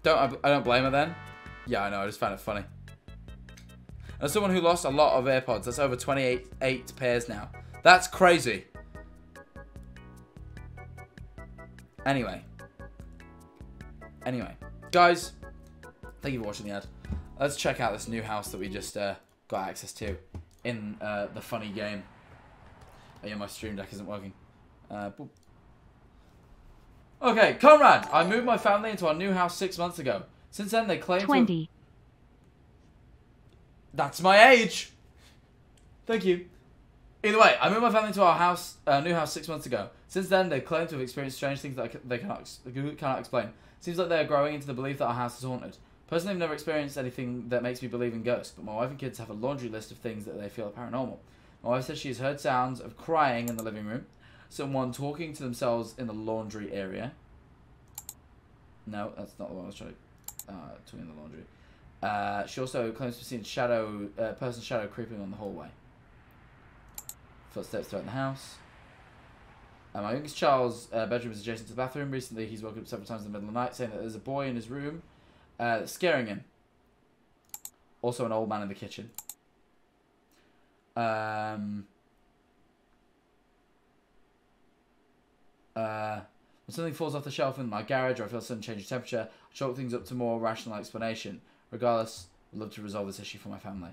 don't I don't blame her then. Yeah, I know. I just found it funny. As someone who lost a lot of AirPods, that's over 28 eight pairs now. That's crazy. Anyway. Anyway. Guys, thank you for watching the ad. Let's check out this new house that we just uh, got access to in uh, the funny game. Oh yeah, my stream deck isn't working. Uh. Okay, Conrad, I moved my family into our new house six months ago. Since then, they claim to... 20. That's my age. Thank you. Either way, I moved my family to our house, uh, new house, six months ago. Since then, they claim to have experienced strange things that I they cannot, ex- cannot explain. Seems like they are growing into the belief that our house is haunted. Personally, I've never experienced anything that makes me believe in ghosts, but my wife and kids have a laundry list of things that they feel are paranormal. My wife says she has heard sounds of crying in the living room, someone talking to themselves in the laundry area. No, that's not the one I was trying to. Uh, talking in the laundry. Uh, she also claims to have seen a shadow, uh, person's shadow creeping on the hallway. Footsteps throughout the house. Uh, my youngest child's uh, bedroom is adjacent to the bathroom. Recently, he's woken up several times in the middle of the night, saying that there's a boy in his room uh, scaring him. Also, an old man in the kitchen. Um. Uh, when something falls off the shelf in my garage or I feel a sudden change of temperature, I chalk things up to more rational explanation. Regardless, I'd love to resolve this issue for my family.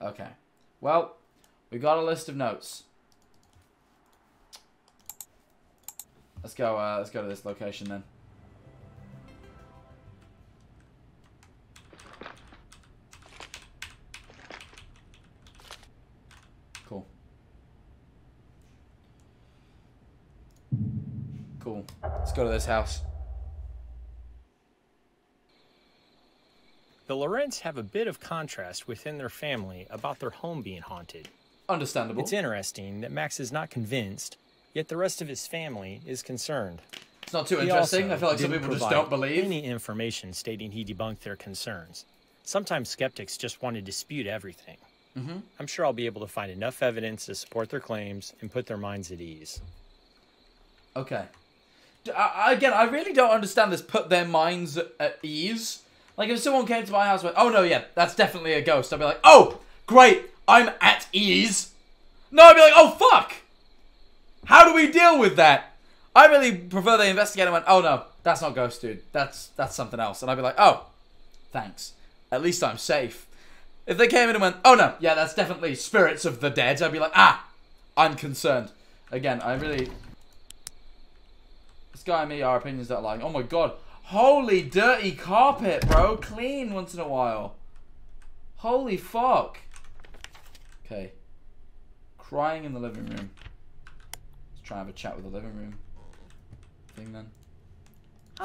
Okay. Well, we got a list of notes. Let's go. Uh, let's go to this location then. Cool. Let's go to this house. The Lorentz have a bit of contrast within their family about their home being haunted. Understandable. It's interesting that Max is not convinced, yet the rest of his family is concerned. It's not too He interesting. I feel like some people just don't believe. any information stating he debunked their concerns. Sometimes skeptics just want to dispute everything. Mm-hmm. I'm sure I'll be able to find enough evidence to support their claims and put their minds at ease. Okay. I, again, I really don't understand this. Put their minds at ease. Like if someone came to my house, and went, oh no, yeah, that's definitely a ghost. I'd be like, oh, great, I'm at ease. No, I'd be like, oh fuck. How do we deal with that? I really prefer they investigate and went, oh no, that's not ghost, dude. That's that's something else. And I'd be like, oh, thanks. At least I'm safe. If they came in and went, oh no, yeah, that's definitely spirits of the dead, I'd be like, ah, I'm concerned. Again, I really. This guy and me, our opinions are lying. Oh my god. Holy dirty carpet, bro. Clean once in a while. Holy fuck. Okay. Crying in the living room. Let's try and have a chat with the living room thing then.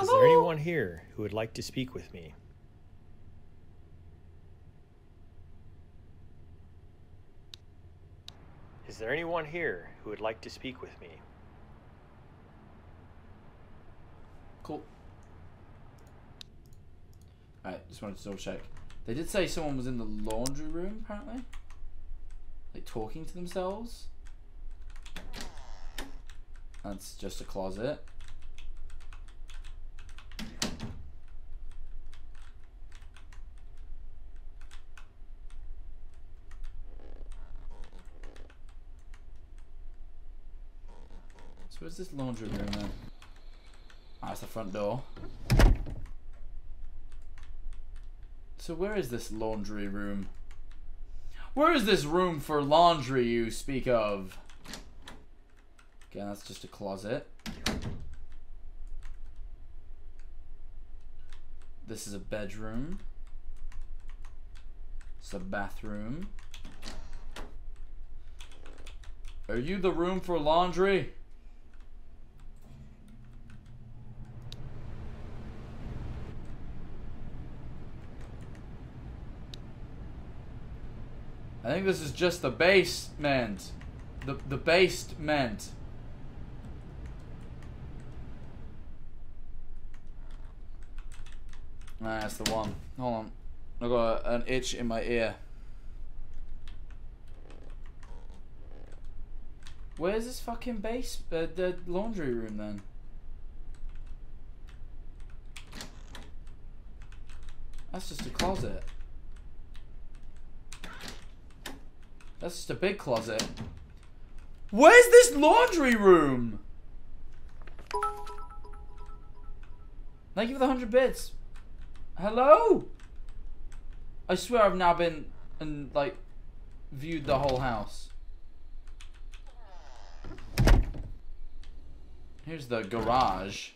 Is there anyone here who would like to speak with me? Is there anyone here who would like to speak with me? Cool. Alright, just wanted to double check. They did say someone was in the laundry room, apparently. Like, talking to themselves. That's just a closet. So where's this laundry room then? It's the front door. So where is this laundry room? Where is this room for laundry you speak of? Again, that's just a closet. This is a bedroom. It's a bathroom. Are you the room for laundry? Think this is just the basement. The the basement. Nah, that's the one. Hold on. I got a, an itch in my ear. Where's this fucking base? Uh, the laundry room then? That's just a closet. That's just a big closet. Where's this laundry room? Thank you for the 100 bits. Hello? I swear I've now been and, like, viewed the whole house. Here's the garage.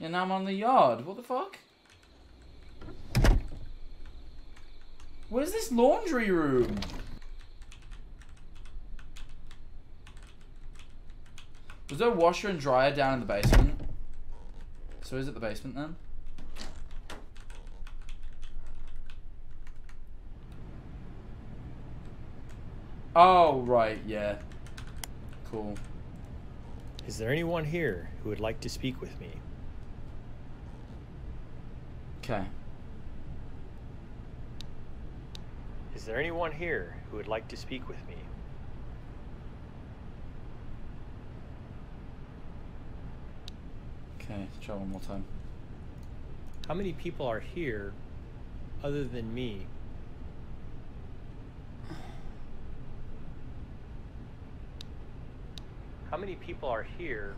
And now I'm on the yard. What the fuck? Where's this laundry room? Was there a washer and dryer down in the basement? So is it the basement then? Oh, right, yeah. Cool. Is there anyone here who would like to speak with me? Okay. Is there anyone here who would like to speak with me? Okay, try one more time. How many people are here other than me? How many people are here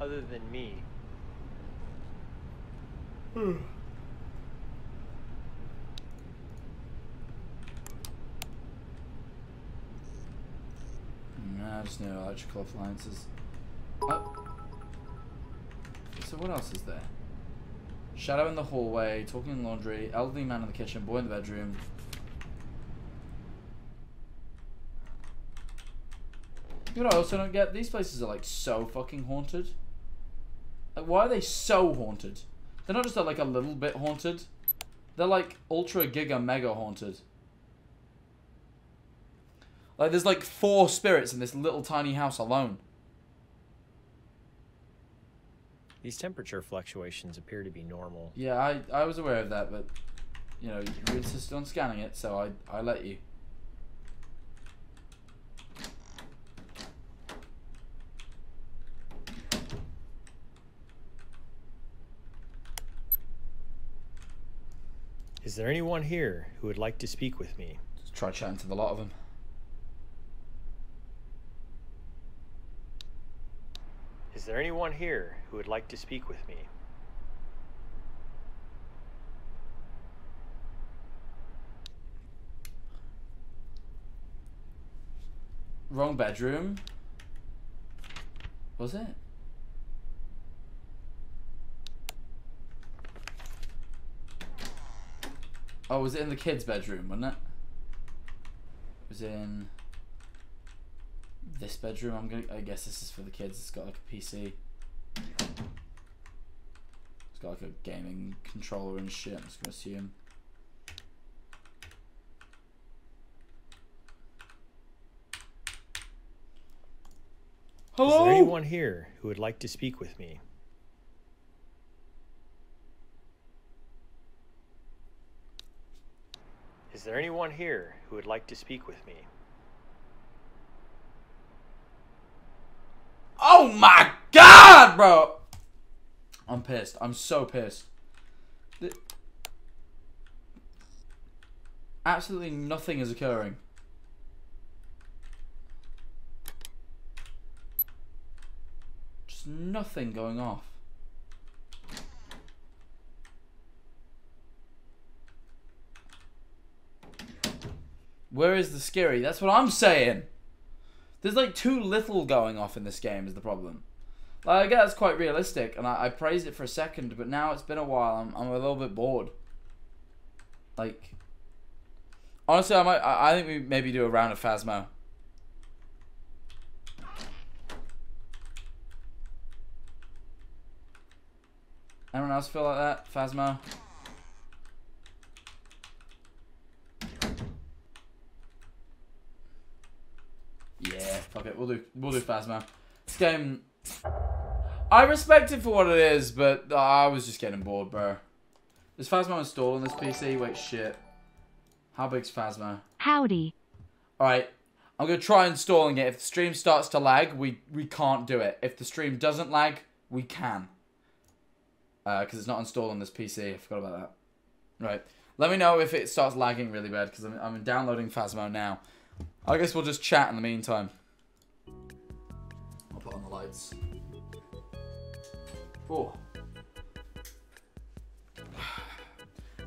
other than me? Hmm. Nah, just no electrical appliances. What else is there? Shadow in the hallway, talking in laundry, elderly man in the kitchen, boy in the bedroom. You know I also don't get? These places are like so fucking haunted. Like why are they so haunted? They're not just like a little bit haunted. They're like ultra giga mega haunted. Like there's like four spirits in this little tiny house alone. These temperature fluctuations appear to be normal. Yeah, I, I was aware of that, but you know, you insisted on scanning it, so I, I let you. Is there anyone here who would like to speak with me? Just try chatting to the lot of them. Is there anyone here who would like to speak with me? Wrong bedroom. Was it? Oh, was it in the kids' bedroom, wasn't it? It was in this bedroom. I'm gonna. I guess this is for the kids. It's got like a PC. It's got like a gaming controller and shit. I'm just gonna assume. Hello? Is there anyone here who would like to speak with me? Is there anyone here who would like to speak with me? Oh my god, bro! I'm pissed. I'm so pissed. Absolutely nothing is occurring. Just nothing going off. Where is the scary? That's what I'm saying. There's like too little going off in this game is the problem. Like, I guess it's quite realistic, and I, I praised it for a second, but now it's been a while. I'm, I'm a little bit bored. Like, honestly, I might. I, I think we maybe do a round of Phasmo. Anyone else feel like that? Phasmo? Yeah, fuck it. We'll do we'll do Phasmo. This game I respect it for what it is, but uh, I was just getting bored, bro. Is Phasmo installed on this PC? Wait, shit. How big's Phasmo? Howdy. Alright. I'm gonna try installing it. If the stream starts to lag, we we can't do it. If the stream doesn't lag, we can. Uh, because it's not installed on this PC. I forgot about that. Right. Let me know if it starts lagging really bad, because I'm, I'm downloading Phasmo now. I guess we'll just chat in the meantime. Lights. Oh.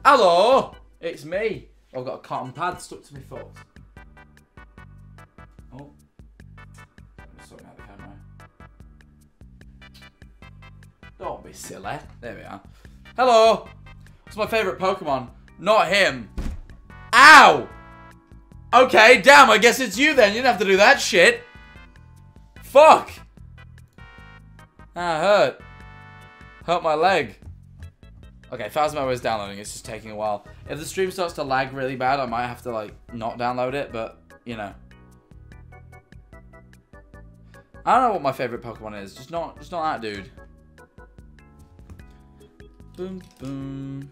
Hello! It's me. I've got a cotton pad stuck to my foot. Oh. I'm sorting out the camera. Don't be silly. There we are. Hello! What's my favourite Pokemon? Not him. Ow! Okay, damn, I guess it's you then. You didn't have to do that shit. Fuck! That hurt. Hurt my leg. Okay, Phasmo is downloading. It's just taking a while. If the stream starts to lag really bad, I might have to, like, not download it, but, you know. I don't know what my favorite Pokemon is. Just not, just not that dude. Boom, boom.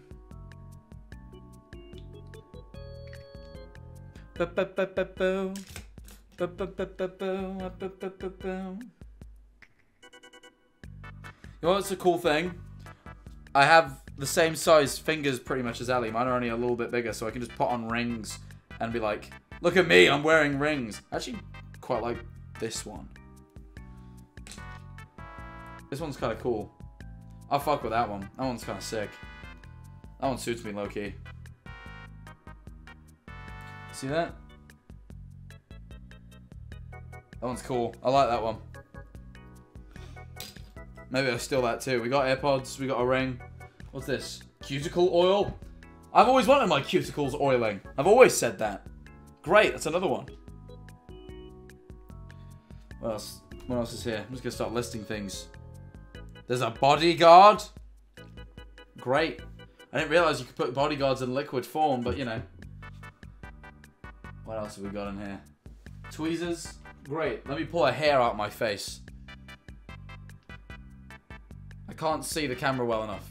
Ba-ba-ba-ba-boo. Ba-ba-ba-ba-boo. Ba-ba-ba-ba-boo. You know what's a cool thing? I have the same size fingers pretty much as Ellie. Mine are only a little bit bigger, so I can just put on rings and be like, look at me, I'm wearing rings. I actually quite like this one. This one's kind of cool. I'll fuck with that one. That one's kind of sick. That one suits me low-key. See that? That one's cool. I like that one. Maybe I'll steal that too. We got AirPods, we got a ring. What's this? Cuticle oil? I've always wanted my cuticles oiling. I've always said that. Great, that's another one. What else? What else is here? I'm just gonna start listing things. There's a bodyguard. Great. I didn't realize you could put bodyguards in liquid form, but you know. What else have we got in here? Tweezers. Great. Let me pull a hair out my face. Can't see the camera well enough.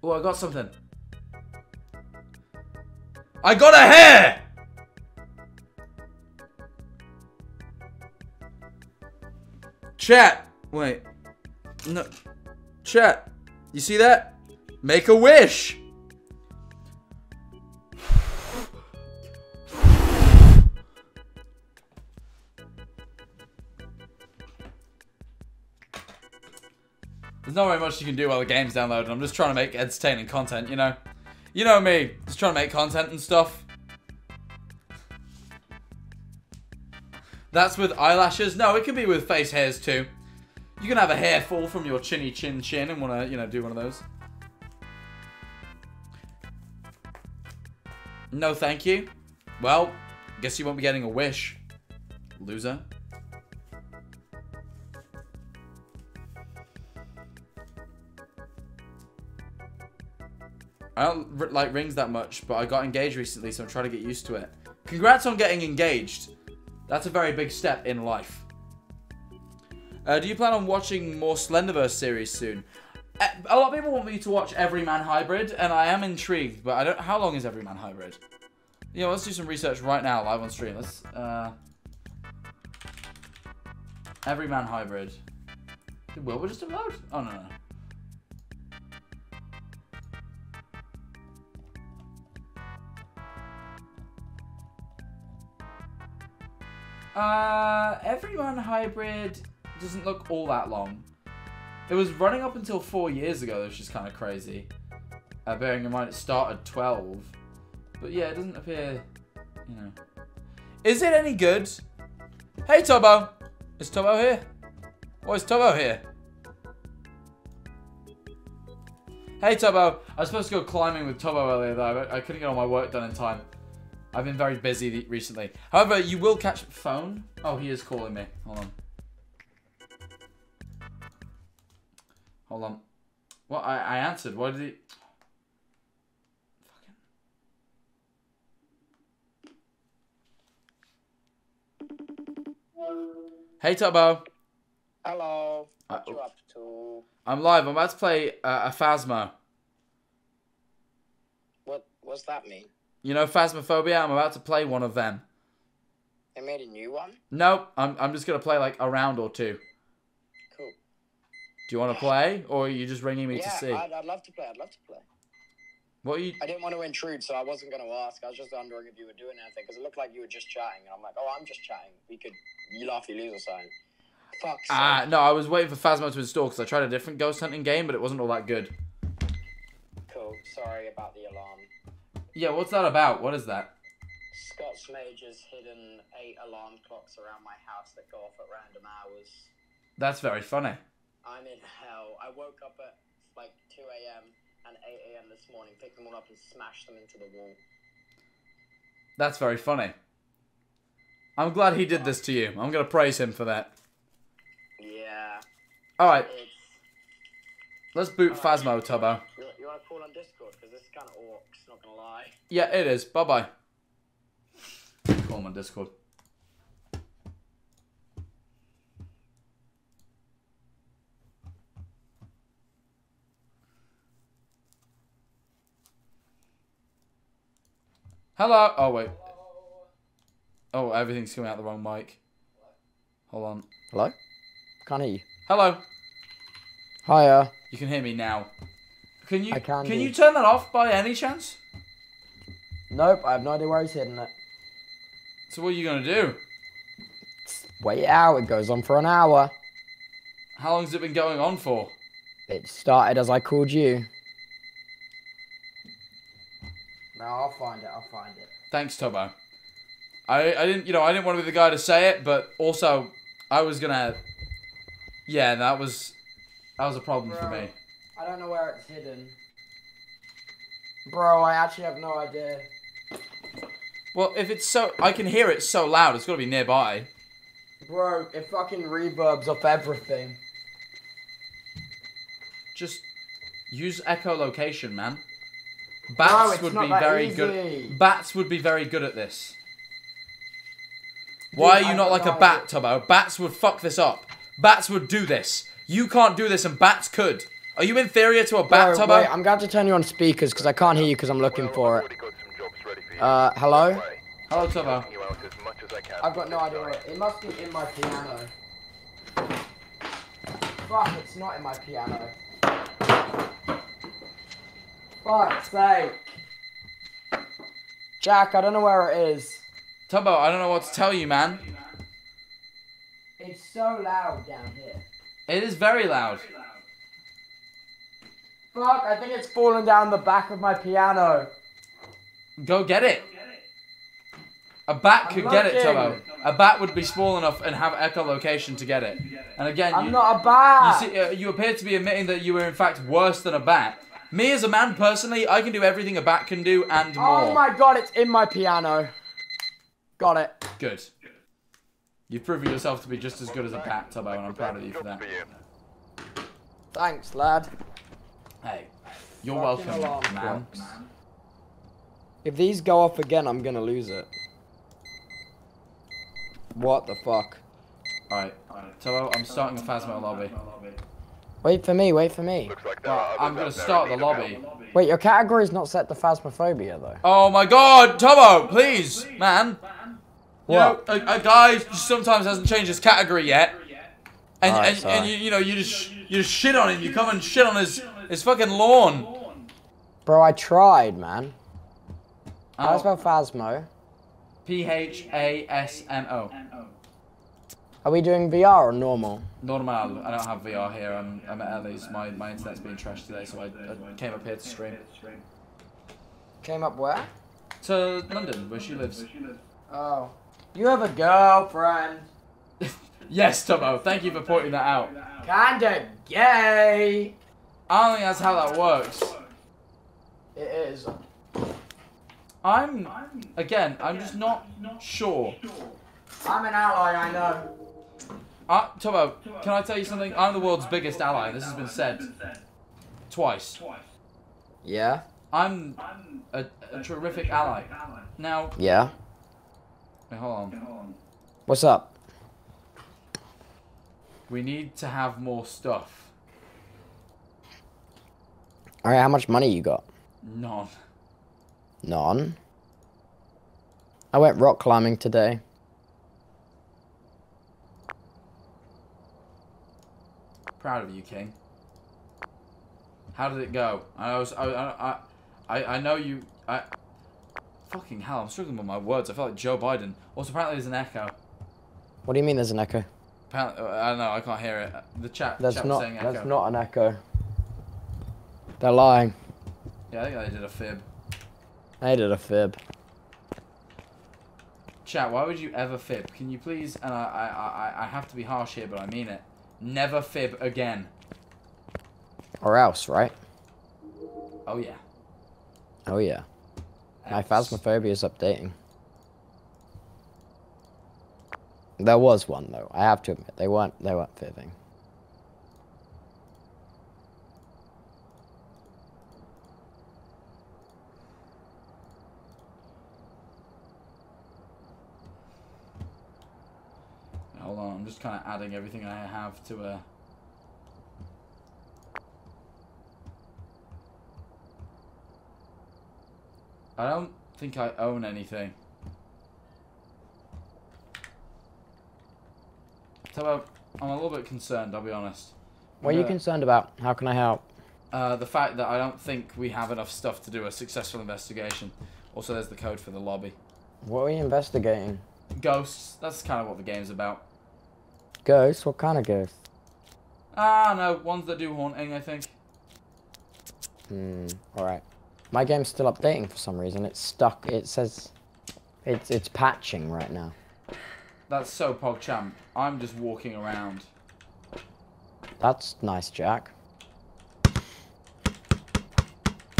Oh, I got something. I got a hair! Chat. Wait. No. Chat. You see that? Make a wish. There's not very much you can do while the game's downloading. I'm just trying to make entertaining content, you know? You know me, just trying to make content and stuff. That's with eyelashes? No, it can be with face hairs too. You can have a hair fall from your chinny chin chin and want to, you know, do one of those. No, thank you. Well, guess you won't be getting a wish, loser. I don't like rings that much, but I got engaged recently, so I'm trying to get used to it. Congrats on getting engaged. That's a very big step in life. Uh, do you plan on watching more Slenderverse series soon? Uh, A lot of people want me to watch Everyman Hybrid, and I am intrigued, but I don't. How long is Everyman Hybrid? Know, let's do some research right now, live on stream. Let's. Uh, Everyman Hybrid. Did Wilbur just upload? Oh no no. Uh, Everyman Hybrid doesn't look all that long. It was running up until four years ago, which is kind of crazy. Uh, bearing in mind it started 12. But yeah, it doesn't appear, you know. Is it any good? Hey, Tubbo! Is Tubbo here? Why is Tubbo here? Hey, Tubbo! I was supposed to go climbing with Tubbo earlier, though. I I couldn't get all my work done in time. I've been very busy recently. However, you will catch phone. Oh, he is calling me. Hold on. Hold on. What? I, I answered. What did he? Fucking. Hey, Turbo. Hello. What Uh, you up to? I'm live. I'm about to play uh, a Phasmo. What What's that mean? You know Phasmophobia? I'm about to play one of them. They made a new one. Nope. I'm, I'm just going to play like a round or two. Do you want to play? Or are you just ringing me yeah, to see? I'd, I'd love to play. I'd love to play. What are you... I didn't want to intrude, so I wasn't going to ask. I was just wondering if you were doing anything because it looked like you were just chatting, and I'm like, oh, I'm just chatting. We could, you laugh, you lose or something. Fuck. Ah, no, I was waiting for Phasmo to install because I tried a different ghost hunting game, but it wasn't all that good. Cool. Sorry about the alarm. Yeah, what's that about? What is that? Scott's Major's hidden eight alarm clocks around my house that go off at random hours. That's very funny. I'm in hell. I woke up at like 2 a.m. and 8 a.m. this morning, picked them all up and smashed them into the wall. That's very funny. I'm glad he did this to you. I'm going to praise him for that. Yeah, Alright, it's. let's boot Phasmo, Tubbo. You, you want to call on Discord? Because this is kind of orcs, not gonna lie. Yeah, it is. Bye-bye. Call him on Discord. Hello. Oh, wait. Oh, everything's coming out the wrong mic. Hold on. Hello? Can't hear you. Hello. Hiya. You can hear me now. Can you I can can do. you turn that off by any chance? Nope, I have no idea where he's hidden it. So what are you gonna do? Wait out, it goes on for an hour. How long has it been going on for? It started as I called you. No, I'll find it, I'll find it. Thanks, Tubbo. I I didn't you know I didn't want to be the guy to say it, but also I was gonna. Yeah, that was that was a problem for me. I don't know where it's hidden. Bro, I actually have no idea. Well, if it's so, I can hear it so loud. It's got to be nearby. Bro, it fucking reverbs off everything. Just use echolocation, man. Bats would be very easy. good. Bats would be very good at this. Why are you I not like a bat, Tubbo? Bats would fuck this up. Bats would do this. You can't do this, and bats could. Are you inferior to a bat, Bro, Tubbo? wait, I'm going to turn you on speakers because I can't hear you because I'm looking for it. Uh, hello? Hello, Tubbo. I've got no idea it must be in my piano. Fuck, it's not in my piano. Fuck's sake. Jack, I don't know where it is. Tubbo, I don't know what to tell you, man. It's so loud down here. It is very loud. Fuck, I think it's fallen down the back of my piano. Go get it. A bat could get it. Tubbo. A bat would be small enough and have echolocation to get it. And again, I'm you, not a bat. you, see, uh, you appear to be admitting that you were in fact worse than a bat. Me as a man, personally, I can do everything a bat can do and oh more. oh my god, it's in my piano. Got it. Good. You've proven yourself to be just as good as a bat, Tubbo, and I'm proud of you for that. Thanks, lad. Hey, you're Fucking welcome, alarm man. clocks. If these go off again, I'm gonna lose it. What the fuck? Alright, Tubbo, I'm starting a Phasmo lobby. Wait for me, wait for me. Well, I'm gonna start the lobby. Wait, your category's not set to phasmophobia though. Oh my god, Tomo, please, man. You What? know, a, a guy just sometimes hasn't changed his category yet. And, Alright, and, and you, you know, you just you just shit on him. You come and shit on his his fucking lawn. Bro, I tried, man. Oh. How do I Oh, spell phasmo? P H A S M O. Are we doing VR or normal? Normal. I don't have VR here. I'm, I'm at Ellie's. My, my internet's being trashed today, so I, I came up here to stream. Came up where? To London, where she lives. Oh. You have a girlfriend. Yes, Tubbo. Thank you for pointing that out. Kinda gay. I don't think that's how that works. It is. I'm, again, I'm just not sure. I'm an ally, I know. Uh, can I tell you something? I'm the world's biggest ally. This has been said twice. Yeah? I'm a, a terrific ally. Now, Yeah? wait, hold on. What's up? We need to have more stuff. Alright, how much money you got? None. None. I went rock climbing today. Proud of you, King. How did it go? I was, I, I, I, I know you. I, fucking hell, I'm struggling with my words. I feel like Joe Biden. Also, apparently there's an echo. What do you mean there's an echo? Apparently, uh, I don't know. I can't hear it. Uh, the chat. That's chat not saying echo. that's not an echo. They're lying. Yeah, I think I did a fib. They did a fib. Chat, why would you ever fib? Can you please, and I, I, I, I have to be harsh here, but I mean it. Never fib again. Or else, right? Oh yeah. Oh yeah. My Else. phasmophobia is updating. There was one though. I have to admit they weren't they weren't fibbing. Hold on, I'm just kind of adding everything I have to a. I don't think I own anything. So I'm a little bit concerned. I'll be honest. What are you concerned about? How can I help? Uh, the fact that I don't think we have enough stuff to do a successful investigation. Also, there's the code for the lobby. What are you investigating? Ghosts. That's kind of what the game's about. Ghosts? What kind of ghosts? Ah, no, ones that do haunting. I think. Hmm. All right. My game's still updating for some reason. It's stuck. It says it's it's patching right now. That's so PogChamp. I'm just walking around. That's nice, Jack.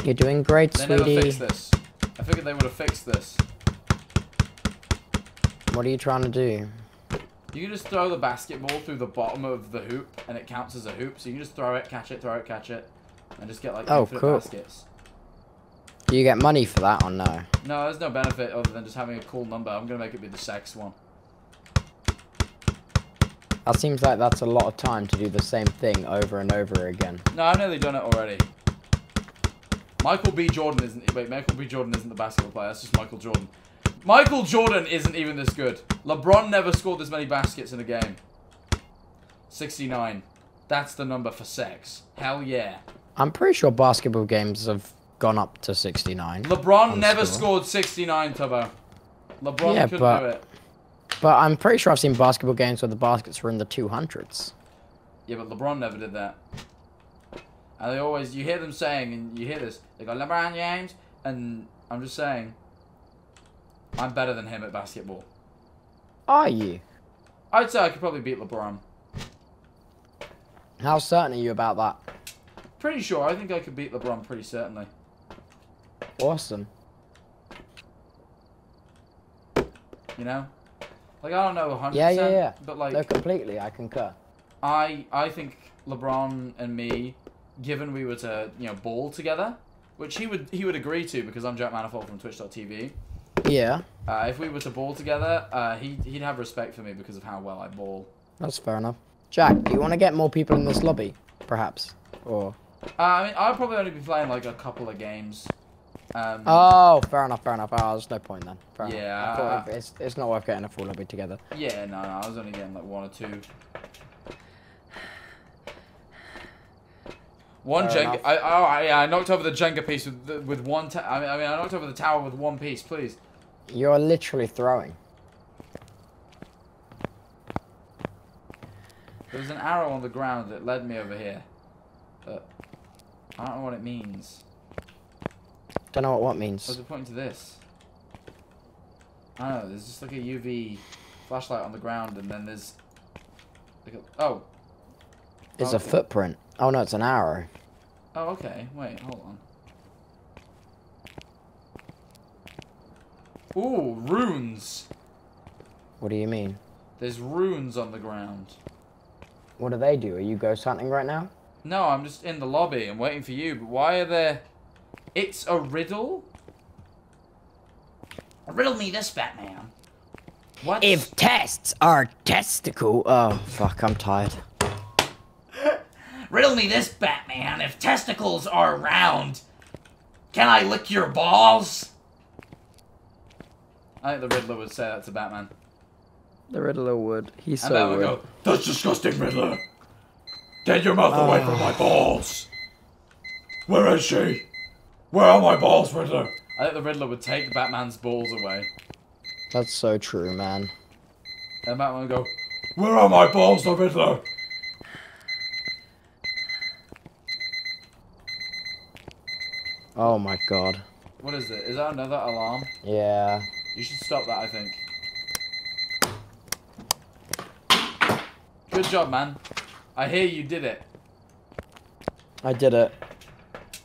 You're doing great, They never sweetie. fixed this. I figured they would have fixed this. What are you trying to do? You can just throw the basketball through the bottom of the hoop, and it counts as a hoop. So you can just throw it, catch it, throw it, catch it, and just get like Oh, infinite cool. baskets. Do you get money for that or no? No, there's no benefit other than just having a cool number. I'm gonna make it be the sex one. That seems like that's a lot of time to do the same thing over and over again. No, I've nearly done it already. Michael B. Jordan isn't. Wait, Michael B. Jordan isn't the basketball player. That's just Michael Jordan. Michael Jordan isn't even this good. LeBron never scored this many baskets in a game. 69. That's the number for sex. Hell yeah. I'm pretty sure basketball games have gone up to 69. LeBron never score. scored 69, Tubbo. LeBron Yeah, couldn't but- do it. But I'm pretty sure I've seen basketball games where the baskets were in the 200s. Yeah, but LeBron never did that. And they always, you hear them saying, and you hear this, they go, LeBron James, and I'm just saying, I'm better than him at basketball. Are you? I'd say I could probably beat LeBron. How certain are you about that? Pretty sure, I think I could beat LeBron pretty certainly. Awesome. You know? Like, I don't know 100%, Yeah, yeah, yeah. but like, No, completely. I concur. I I think LeBron and me, given we were to you know ball together, which he would he would agree to because I'm Jack Manifold from Twitch.tv. Yeah, Uh, if we were to ball together, uh, he he'd have respect for me because of how well I ball. that's fair enough. Jack, do you want to get more people in this lobby? Perhaps. Or. Uh, I mean, I'll probably only be playing like a couple of games. Um, Oh, fair enough, fair enough. Oh, there's no point then. Fair enough. Yeah, I uh, it's, it's not worth getting a full lobby together. yeah, no, no, I was only getting like one or two. One Fair Jenga. enough. I, oh, yeah, I knocked over the Jenga piece with the, with one. Ta- I mean, I mean, I knocked over the tower with one piece. Please. You're literally throwing. There was an arrow on the ground that led me over here. But I don't know what it means. Don't know what what means. means. it pointing to this? I don't know, there's just like a UV flashlight on the ground and then there's like a, oh. It's a okay. footprint. Oh no, it's an arrow. Oh okay, wait, hold on. Ooh, runes. What do you mean? There's runes on the ground. What do they do? Are you ghost hunting right now? No, I'm just in the lobby and waiting for you, but why are there It's a riddle? Riddle me this, Batman. What? If tests are testicle. Oh fuck, I'm tired. Riddle me this, Batman. If testicles are round, can I lick your balls? I think the Riddler would say that to Batman. The Riddler would. He's And so Batman would would. go, That's disgusting, Riddler. Get your mouth away from my ah. balls. Where is she? Where are my balls, Riddler? I think the Riddler would take Batman's balls away. That's so true, man. And Batman would go, Where are my balls, the Riddler? Oh my god. What is it? Is that another alarm? Yeah. You should stop that, I think. Good job, man. I hear you did it. I did it.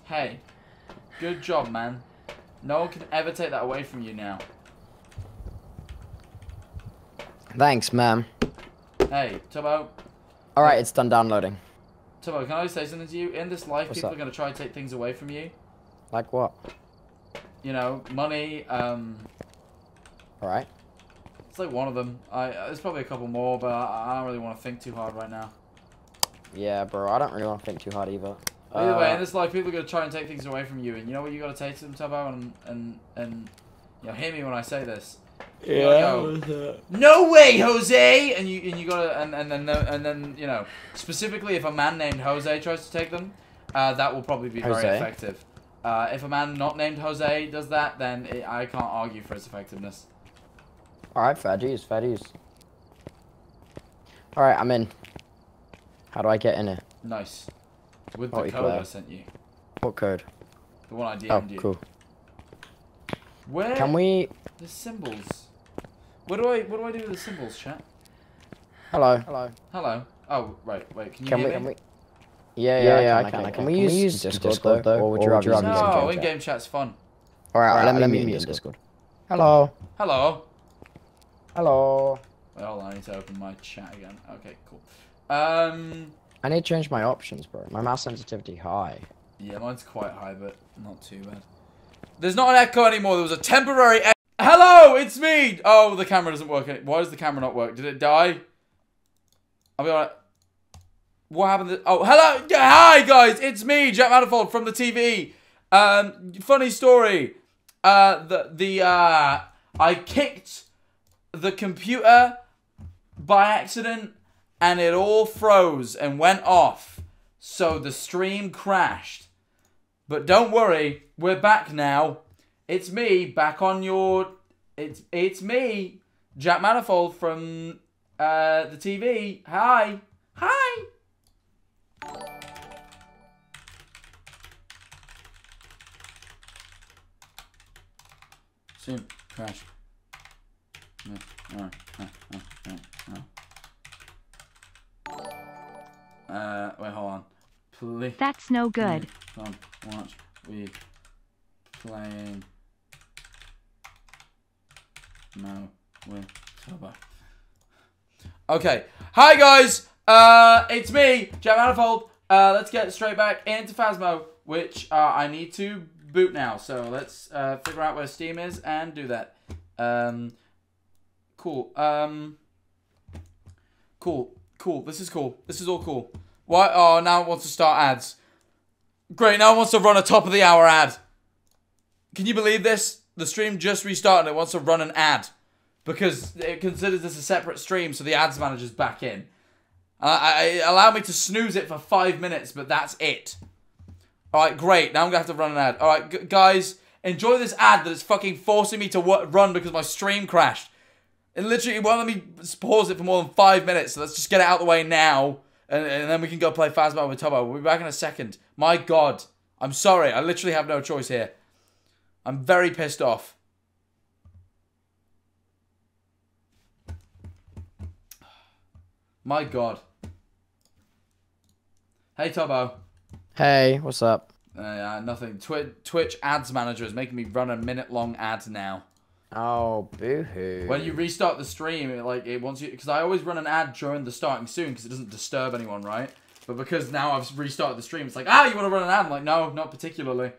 Hey, good job, man. No one can ever take that away from you now. Thanks, ma'am. Hey, Tubbo, Alright, it's done downloading. Tubbo, can I say something to you? In this life, What's people up? are going to try to take things away from you. Like what? You know, money, um, Alright. it's like one of them. I, there's probably a couple more, but I, I don't really want to think too hard right now. Yeah, bro, I don't really want to think too hard either. Either way, Uh, in this life, people are going to try and take things away from you, and you know what you got to take to them, Tubbo, and, and, and, you know, hear me when I say this. You gotta go, No way, Jose! And you and you gotta and and then and then you know specifically if a man named Jose tries to take them, uh, that will probably be very effective. Uh, if a man not named Jose does that, then it, I can't argue for its effectiveness. Alright, fair dues, fair dues. Alright, I'm in. How do I get in here? Nice. With Oh, the you code I sent you, What code? the one I Oh, DM'd you. cool. Where Can we... the symbols? What do I what do I do with the symbols, chat? Hello. Hello. Hello. Oh right, wait. Can you Can hear we... me? Can we... Yeah, yeah, yeah, I can, I can. we use Discord, though? Or would you rather use no, in-game chat? in-game chat's fun. Alright, let me mute you in Discord. Hello. Hello. Hello. Wait, hold on. I need to open my chat again. Okay, cool. Um. I need to change my options, bro. My mouse sensitivity high. Yeah, mine's quite high, but not too bad. There's not an echo anymore. There was a temporary. E Hello, it's me. Oh, the camera doesn't work. any- Why does the camera not work? Did it die? I'll be alright. What happened? To... Oh, hello. Yeah, hi guys. It's me, Jack Manifold from the TV. Um, funny story. Uh, the the uh, I kicked the computer by accident, and it all froze and went off. So the stream crashed. But don't worry, we're back now. It's me back on your. It's it's me, Jack Manifold from uh, the TV. Hi, hi. Stream crash. No, no, no, no, no, no. Uh, wait, hold on. Please. That's no good. Come watch we playing no with Tubbo. Okay. Hi guys! Uh it's me, Jack Manifold. Uh let's get straight back into Phasmo, which uh, I need to boot now. So let's uh figure out where Steam is and do that. Um cool. Um Cool. Cool. This is cool. This is all cool. Why oh now it wants to start ads. Great, now it wants to run a top of the hour ad. Can you believe this? The stream just restarted it wants to run an ad. Because it considers this a separate stream, so the ads manager's back in. Uh, I, allow me to snooze it for five minutes, but that's it. Alright, great. Now I'm going to have to run an ad. Alright, guys, enjoy this ad that is fucking forcing me to run because my stream crashed. It literally won't let me pause it for more than five minutes, so let's just get it out of the way now. And, and then we can go play Phasmo with Tubbo. We'll be back in a second. My god. I'm sorry. I literally have no choice here. I'm very pissed off. My god. Hey, Tubbo. Hey, what's up? Uh, yeah, nothing. Twi- Twitch ads manager is making me run a minute long ad now. Oh, boo-hoo. When you restart the stream, it like it wants you because I always run an ad during the starting soon because it doesn't disturb anyone, right? But because now I've restarted the stream, it's like ah, you want to run an ad? I'm like no, not particularly.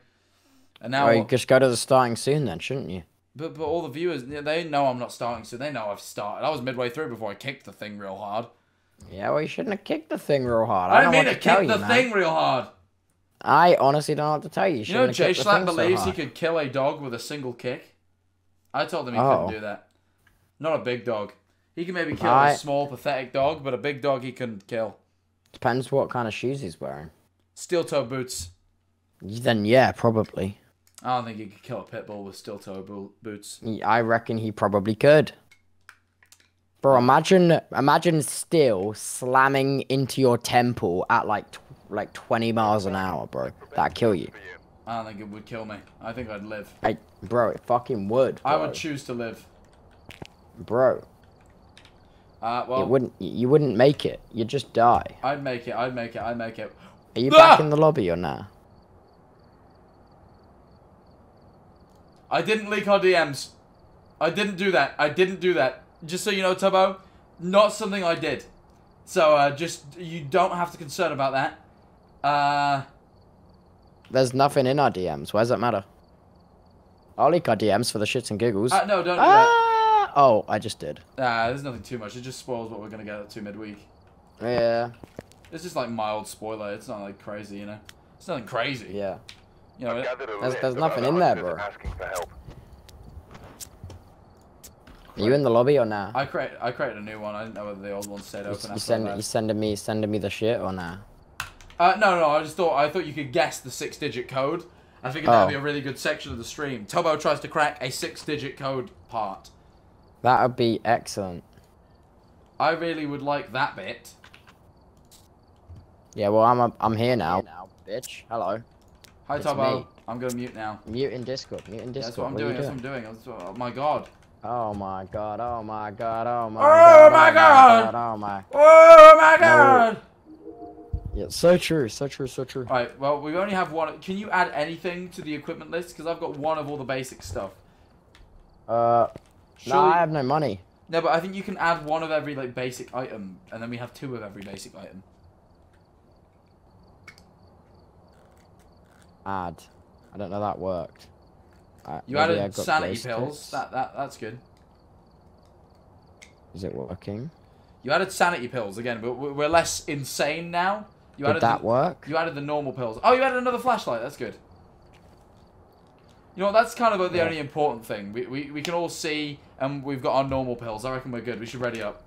And now, Well, you just go to the starting soon then, shouldn't you? but but all the viewers they know I'm not starting soon. They know I've started. I was midway through before I kicked the thing real hard. Yeah, well, you shouldn't have kicked the thing real hard. I don't didn't mean to kick you, the man. thing real hard. I honestly don't know what to tell you. You know, shouldn't Jay have kicked the Schlatt thing so believes he could kill a dog with a single kick. I told him he Oh. couldn't do that. Not a big dog. He can maybe kill I- a small, pathetic dog, but a big dog he couldn't kill. Depends what kind of shoes he's wearing. Steel toe boots. Then yeah, probably. I don't think he could kill a pit bull with steel toe bo- boots. I reckon he probably could. Bro, imagine imagine steel slamming into your temple at like tw- like 20 miles an hour, bro. That'd kill you. I don't think it would kill me. I think I'd live. I, bro, it fucking would. I would choose to live. Bro, Uh, well, it wouldn't. You wouldn't make it. You'd just die. I'd make it. I'd make it. I'd make it. Are you Ah! back in the lobby or nah? I didn't leak our DMs. I didn't do that. I didn't do that. Just so you know, Tubbo, not something I did. So uh, just you don't have to concern about that. Uh, There's nothing in our DMs. Why does that matter? I'll leak our DMs for the shits and giggles. uh no, don't do that. ah! Oh, I just did. Nah, there's nothing too much. It just spoils what we're gonna get to midweek. Yeah, It's just like mild spoiler. It's not like crazy, you know. It's nothing crazy. yeah. You know. It, There's, there's nothing in there, bro. Are you in the lobby or nah? I create. I created a new one. I didn't know whether the old one stayed You, open. you send you sending me sending me the shit or nah? Uh, no, no. I just thought I thought you could guess the six-digit code. I figured that'd Oh. be a really good section of the stream. Tubbo tries to crack a six-digit code part. That would be excellent. I really would like that bit. Yeah, well I'm I'm here now. Now, bitch. Hello. Hi, It's Tubbo. me. I'm gonna mute now. Mute in Discord. Mute in Discord. That's what I'm doing. That's what I'm doing. What, oh my god. Oh my god. Oh my god. Oh my god. Oh god. my God. Oh my. Oh my god! Yeah, so true. So true. So true. Alright, well, we only have one. Can you add anything to the equipment list? Because I've got one of all the basic stuff. Uh, no, Surely- I have no money. No, but I think you can add one of every like basic item, and then we have two of every basic item. Add. I don't know that worked. You I added got sanity pills. That that that's good. Is it working? You added sanity pills again, but we- we're less insane now. You Did added that the, work? You added the normal pills. Oh, you added another flashlight. That's good. You know, that's kind of the only important thing. We, we, we can all see, and we've got our normal pills. I reckon we're good. We should ready up.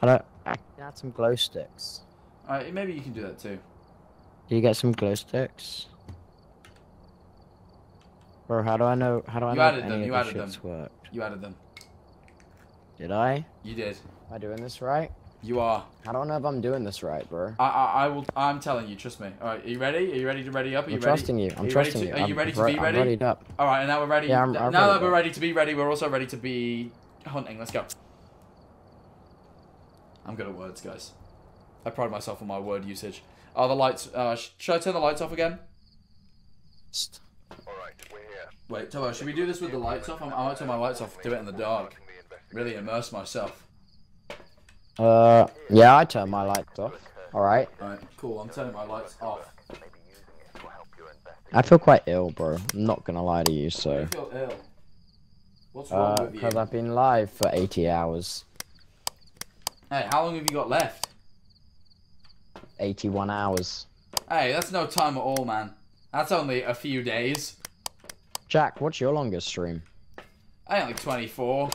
I don't. I can add some glow sticks. Alright, maybe you can do that too. Do you get some glow sticks? Bro, how do I know? How do I You know added if them, any you added them. worked? You added them. Did I? You did. Am I doing this right? You are. I don't know if I'm doing this right, bro. I, I, I will. I'm telling you. Trust me. All right. Are you ready? Are you ready to ready up? Are you I'm ready? trusting you. I'm you trusting ready you. Are you ready to be I'm ready? up. All right. And now we're ready. Yeah, I'm- now I'm that ready, we're ready to be ready, we're also ready to be hunting. Let's go. I'm good at words, guys. I pride myself on my word usage. Are the lights. Uh, sh- should I turn the lights off again? Wait, Tubbo, should we do this with the lights off? I'm, I might turn my lights off. Do it in the dark. Really immerse myself. Uh, yeah, I turn my lights off. All right. All right. Cool. I'm turning my lights off. I feel quite ill, bro. I'm not gonna lie to you. I So, feel ill. What's wrong uh, with you? because I've been live for 80 hours, Hey, how long have you got left? 81 hours. Hey, that's no time at all, man. That's only a few days. Jack, what's your longest stream? I ain't like 24.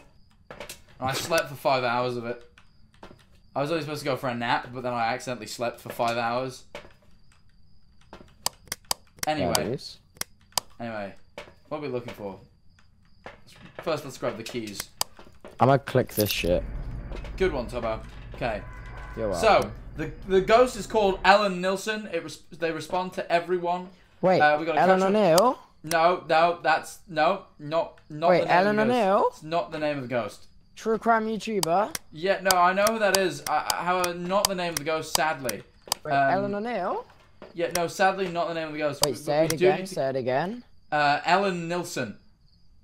And I slept for five hours of it. I was only supposed to go for a nap, but then I accidentally slept for five hours. Anyway, anyway, what are we looking for? First, let's grab the keys. I'm gonna click this shit. Good one, Tubbo. Okay. So, the the ghost is called Ellen Nilsson. It res- they respond to everyone. wait, uh, we gotta Ellen O'Neill. No, no, that's no, not not Wait, the name Ellen of. O'Neill? It's not the name of the ghost. True crime YouTuber. Yeah, no, I know who that is. However, not the name of the ghost. Sadly. Wait, Um, Ellen O'Neill. Yeah, no, sadly, not the name of the ghost. Wait, We- say we it again. to- Say it again. Uh, Ellen Nilsson.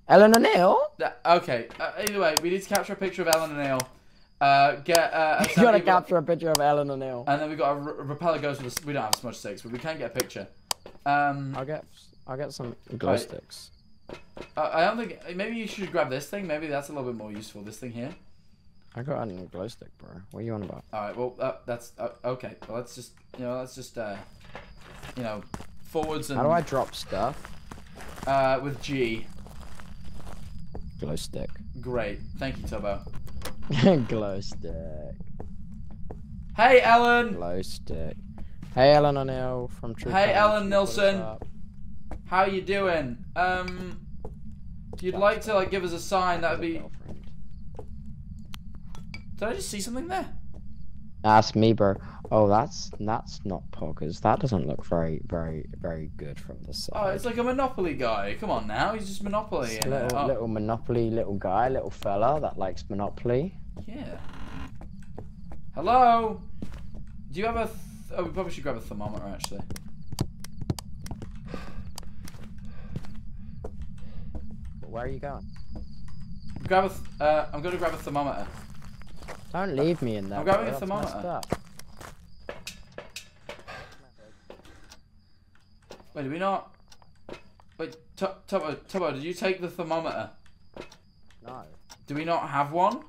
Ellen O'Neill. Okay. Uh, either way, we need to capture a picture of Ellen O'Neill. Uh, get uh, You gotta capture a picture of Ellen O'Neill. And then we got a r- repeller ghost with. A, we don't have smudge sticks, but we can get a picture. Um, I'll get, I'll get some glow Right. sticks. I, I don't think maybe you should grab this thing. Maybe that's a little bit more useful. This thing here. I got a new glow stick, bro. What are you on about? All right. Well, uh, that's uh, okay. Well, let's just you know let's just uh, you know forwards and How do I drop stuff? uh, with G. Glow stick. Great. Thank you, Tubbo. glow stick. Hey, Ellen. Glow stick. Hey, Ellen O'Neill from True Hey, Crime Ellen YouTuber, what's Nilsson. How you doing? Um, if you'd like to like give us a sign, that would be. Did I just see something there? That's me, bro. Oh, that's that's not poggers. That doesn't look very, very, very good from the side. Oh, it's like a Monopoly guy. Come on now, he's just Monopoly. It's little, oh, little Monopoly, little guy, little fella that likes Monopoly. Yeah. Hello. Do you have a? Th- oh, we probably should grab a thermometer actually. Where are you going? Grab a. Uh, I'm gonna grab a thermometer. Don't leave me in there. I'm grabbing a thermometer. Wait, did we not? Wait, Tubbo, Tubbo, did you take the thermometer? No. Do we not have one?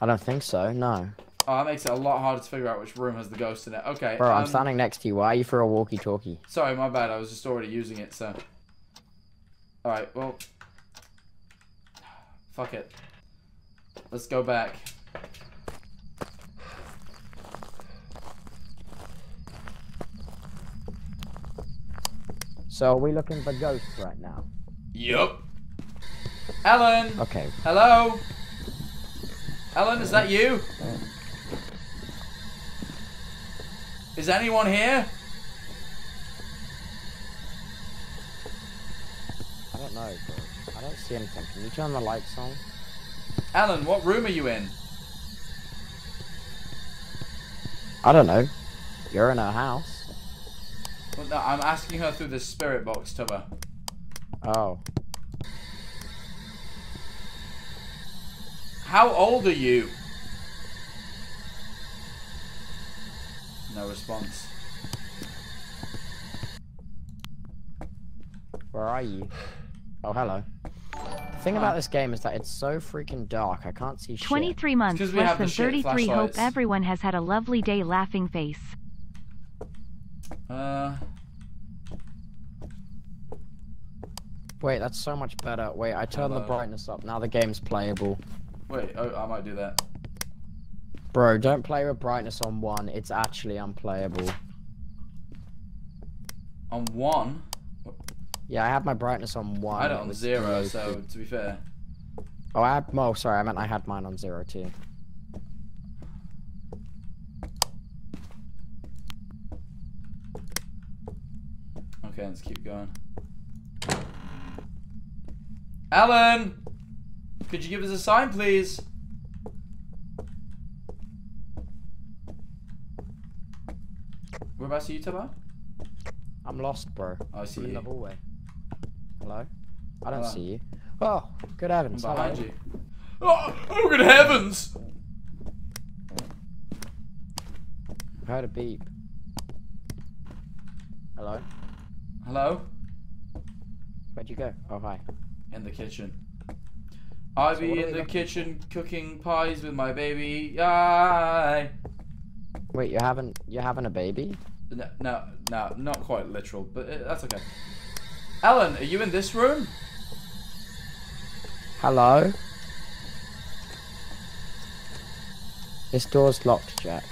I don't think so. No. Oh, that makes it a lot harder to figure out which room has the ghost in it. Okay. Bro, I'm um, standing next to you. Why are you for a walkie-talkie? Sorry, my bad. I was just already using it, so. Alright, well. Fuck it. Let's go back. So are we looking for ghosts right now? Yup. Ellen! Okay. Hello? Ellen, is that you? Is anyone here? I don't know. I don't see anything. Can you turn the lights on? Alan, what room are you in? I don't know. You're in her house. Well, no, I'm asking her through the spirit box, Tubber. Oh. How old are you? No response. Where are you? Oh, hello. The thing about this game is that it's so freaking dark. I can't see shit. 23 months, 'cause we less than 33. Hope everyone has had a lovely day laughing face. Uh, Wait, that's so much better. Wait, I turned the brightness up. Now the game's playable. Wait, oh, I might do that. Bro, don't play with brightness on one. It's actually unplayable. On one, Yeah, I had my brightness on one. I had it it on was zero, so key. to be fair. Oh, I had. Oh, sorry. I meant I had mine on zero too. Okay, let's keep going. Alan! Could you give us a sign, please? Whereabouts are you, Tubbo? I'm lost, bro. Oh, I see I'm in you. the hallway. Hello? I don't Hello. see you. Oh, good I'm heavens. behind hello. you. Oh, oh, good heavens! I heard a beep. Hello? Hello? Where'd you go? Oh, hi. In the kitchen. I So be in the looking kitchen cooking pies with my baby. Aye. Wait, you're having you're having a baby? No, no, no, not quite literal, but uh, that's okay. Alan, are you in this room? Hello? This door's locked, Jack.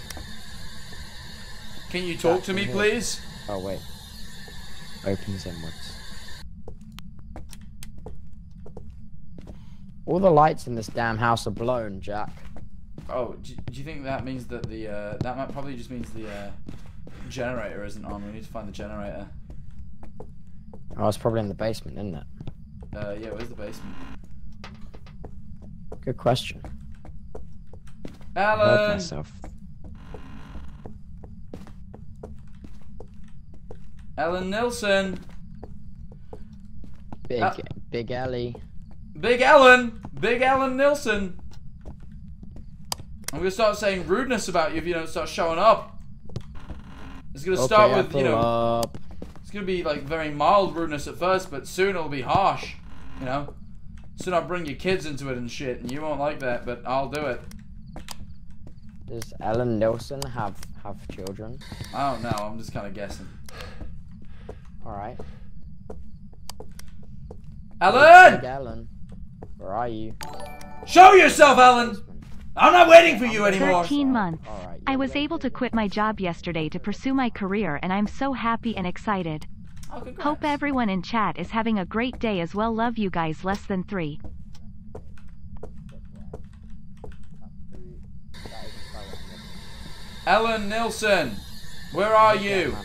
Can you talk Back to me, please? Oh wait. Opens inwards. All the lights in this damn house are blown, Jack. Oh, do, do you think that means that the uh, that might probably just means the uh, generator isn't on? We need to find the generator. Oh, it's probably in the basement, isn't it? Uh, yeah, where's the basement? Good question. I Alan, myself. Alan Nilsson, Big, Uh, Big Ellie. Big Alan, Big Alan Nilsson. I'm gonna start saying rudeness about you if you don't start showing up. It's gonna start okay, I with you know. up. It's gonna be like very mild rudeness at first, but soon it'll be harsh. You know. Soon I'll bring your kids into it and shit, and you won't like that, but I'll do it. Does Ellen Nelson have have children? I don't know. I'm just kind of guessing. All right. Alan, Ellen, where are you? show yourself, Alan. I'm not waiting for you anymore. 13 months. All right. I was able to quit my job yesterday to pursue my career and I'm so happy and excited. Oh. Hope everyone in chat is having a great day as well. Love you guys less than 3. Ellen Nilsson, where are you?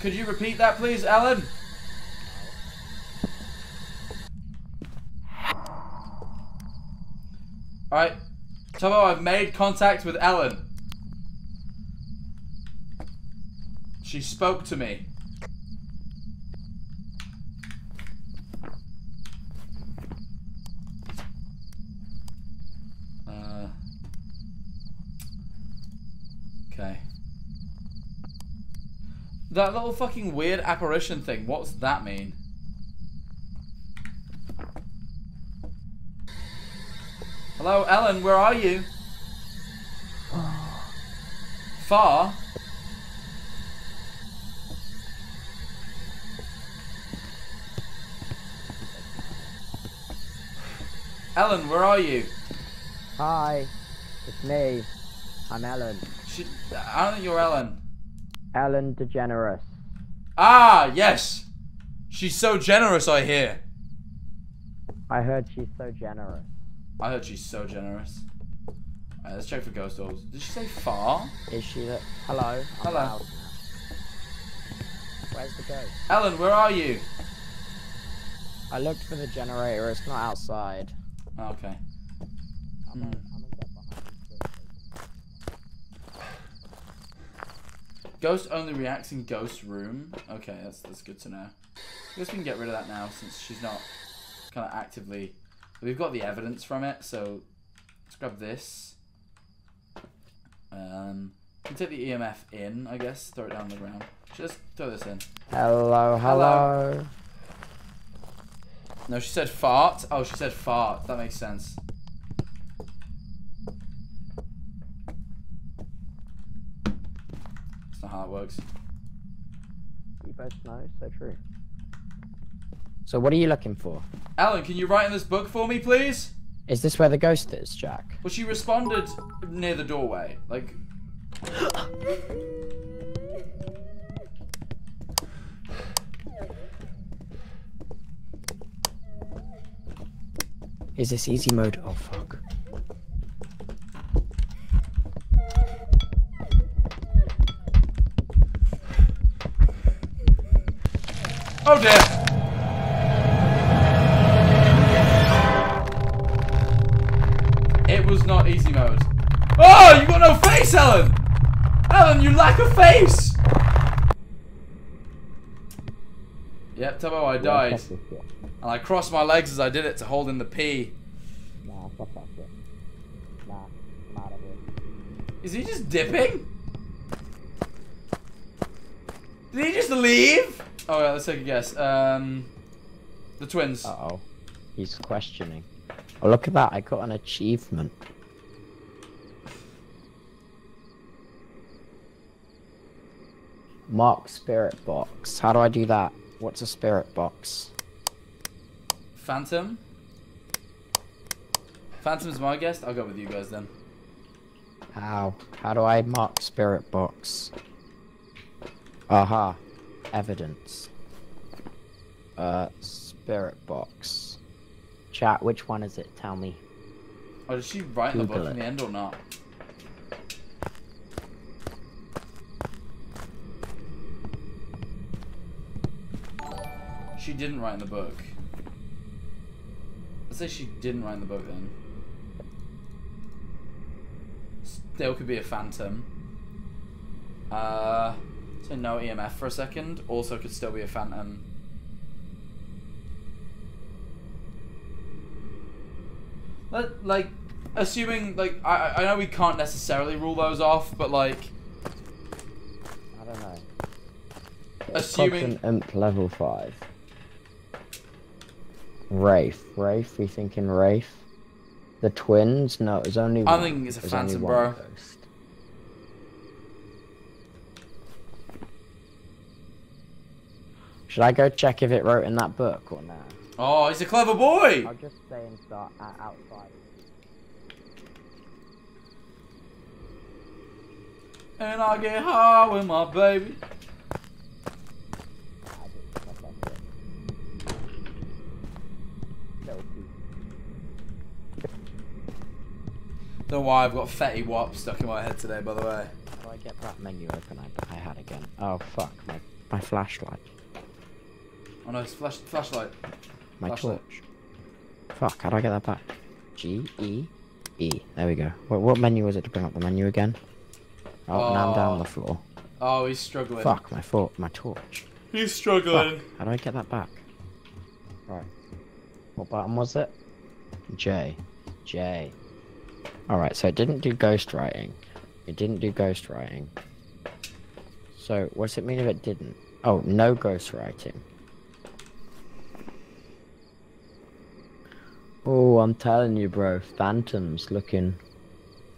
Could you repeat that, please, Ellen? Alright. Tubbo, I've made contact with Ellen. She spoke to me. Uh, okay. That little fucking weird apparition thing, what's that mean? Hello, Ellen, where are you? Far? Ellen, where are you? Hi, it's me. I'm Ellen. She, I don't think you're Ellen. Ellen DeGeneres. Ah, yes. She's so generous, I hear. I heard she's so generous. I heard she's so generous. Alright, let's check for ghost orbs. Did she say far? Is she the? Hello. I'm Hello. loud. Where's the ghost? Ellen, where are you? I looked for the generator. It's not outside. Okay. I'm gonna, I'm gonna get behind. Ghost only reacts in ghost room. Okay, that's that's good to know. I guess we can get rid of that now since she's not kind of actively. We've got the evidence from it, so let's grab this. Um, can take the EMF in, I guess. Throw it down on the ground. Just throw this in. Hello, hello. No, she said fart. Oh, she said fart. That makes sense. That's not how it works. You both know, so true. So what are you looking for? Alan, can you write in this book for me, please? Is this where the ghost is, Jack? Well, she responded near the doorway. Like, Is this easy mode? Oh fuck. Face. Yep, Tubbo, I died. And I crossed my legs as I did it to hold in the pee. Nah, fuck that shit. Nah, I'm out of here. Is he just dipping? Did he just leave? Oh, yeah, let's take a guess. Um, the twins. Uh oh. He's questioning. Oh, look at that. I got an achievement. Mark spirit box. How do I do that? What's a spirit box? Phantom. Phantom's my guest. I'll go with you guys then. How? How do I mark spirit box? Aha. Evidence. Uh, spirit box. Chat, which one is it? Tell me. Oh, did she write in the book Google in the end or not? She didn't write in the book. Let's say she didn't write in the book then. Still could be a phantom. Uh, so no EMF for a second. Also could still be a phantom. Let, like, assuming, like, I, I know we can't necessarily rule those off, but, like, I don't know. assuming. And EMF level 5. Wraith. Wraith? We thinking Wraith? The twins? No, it was only I'm one. thinking it's a was phantom, bro. ghost. Should I go check if it wrote in that book or no? Oh, he's a clever boy! I'll just stay and start outside. And I get high with my baby. I just fuck that shit. Little piece. Don't know why I've got Fetty Wap stuck in my head today, by the way. How do I get that menu open I, I had again? Oh fuck, my, my flashlight. Oh no, it's flash, flashlight. My Flashlight. torch. Fuck, how do I get that back? G E E. There we go. What, what menu was it to bring up the menu again? Oh, now I'm down on the oh. floor. Oh, he's struggling. Fuck, my my torch. He's Fuck, struggling. how do I get that back? Right. What button was it? J. J. Alright, so it didn't do ghost writing. It didn't do ghost writing. So, what's it mean if it didn't? Oh, no ghost writing. Oh, I'm telling you, bro. Phantoms looking.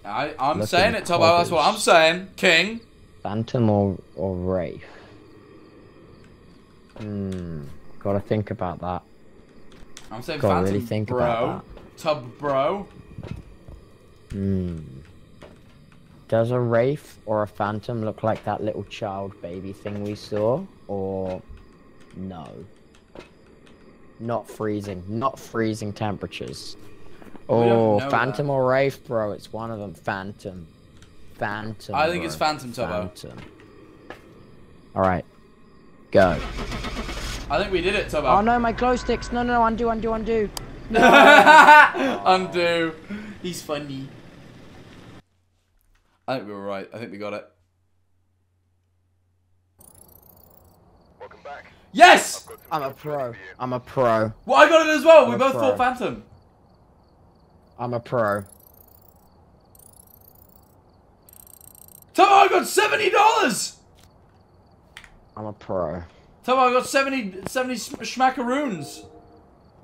I, I'm Looking saying it, Tubbo. That's what I'm saying. King. Phantom or, or Wraith? Hmm. Gotta think about that. I'm saying Gotta Phantom really think bro. about Tub bro. Hmm. Does a Wraith or a Phantom look like that little child baby thing we saw? Or no? Not freezing. Not freezing temperatures. Oh, Phantom that. or Wraith, bro. It's one of them. Phantom. Phantom. I think it's. Phantom, Tubbo. Phantom. Alright. Go. I think we did it, Tubbo. Oh no, my glow sticks. No, no, no. Undo, undo, undo. Undo. He's funny. I think we were right. I think we got it. Welcome back. Yes! I'm a pro. I'm a pro. Well, I got it as well. We I'm a both pro. thought Phantom. I'm a pro. Tubbo, I got seventy dollars. I'm a pro. Tubbo, I got 70, 70 sm- schmackaroons.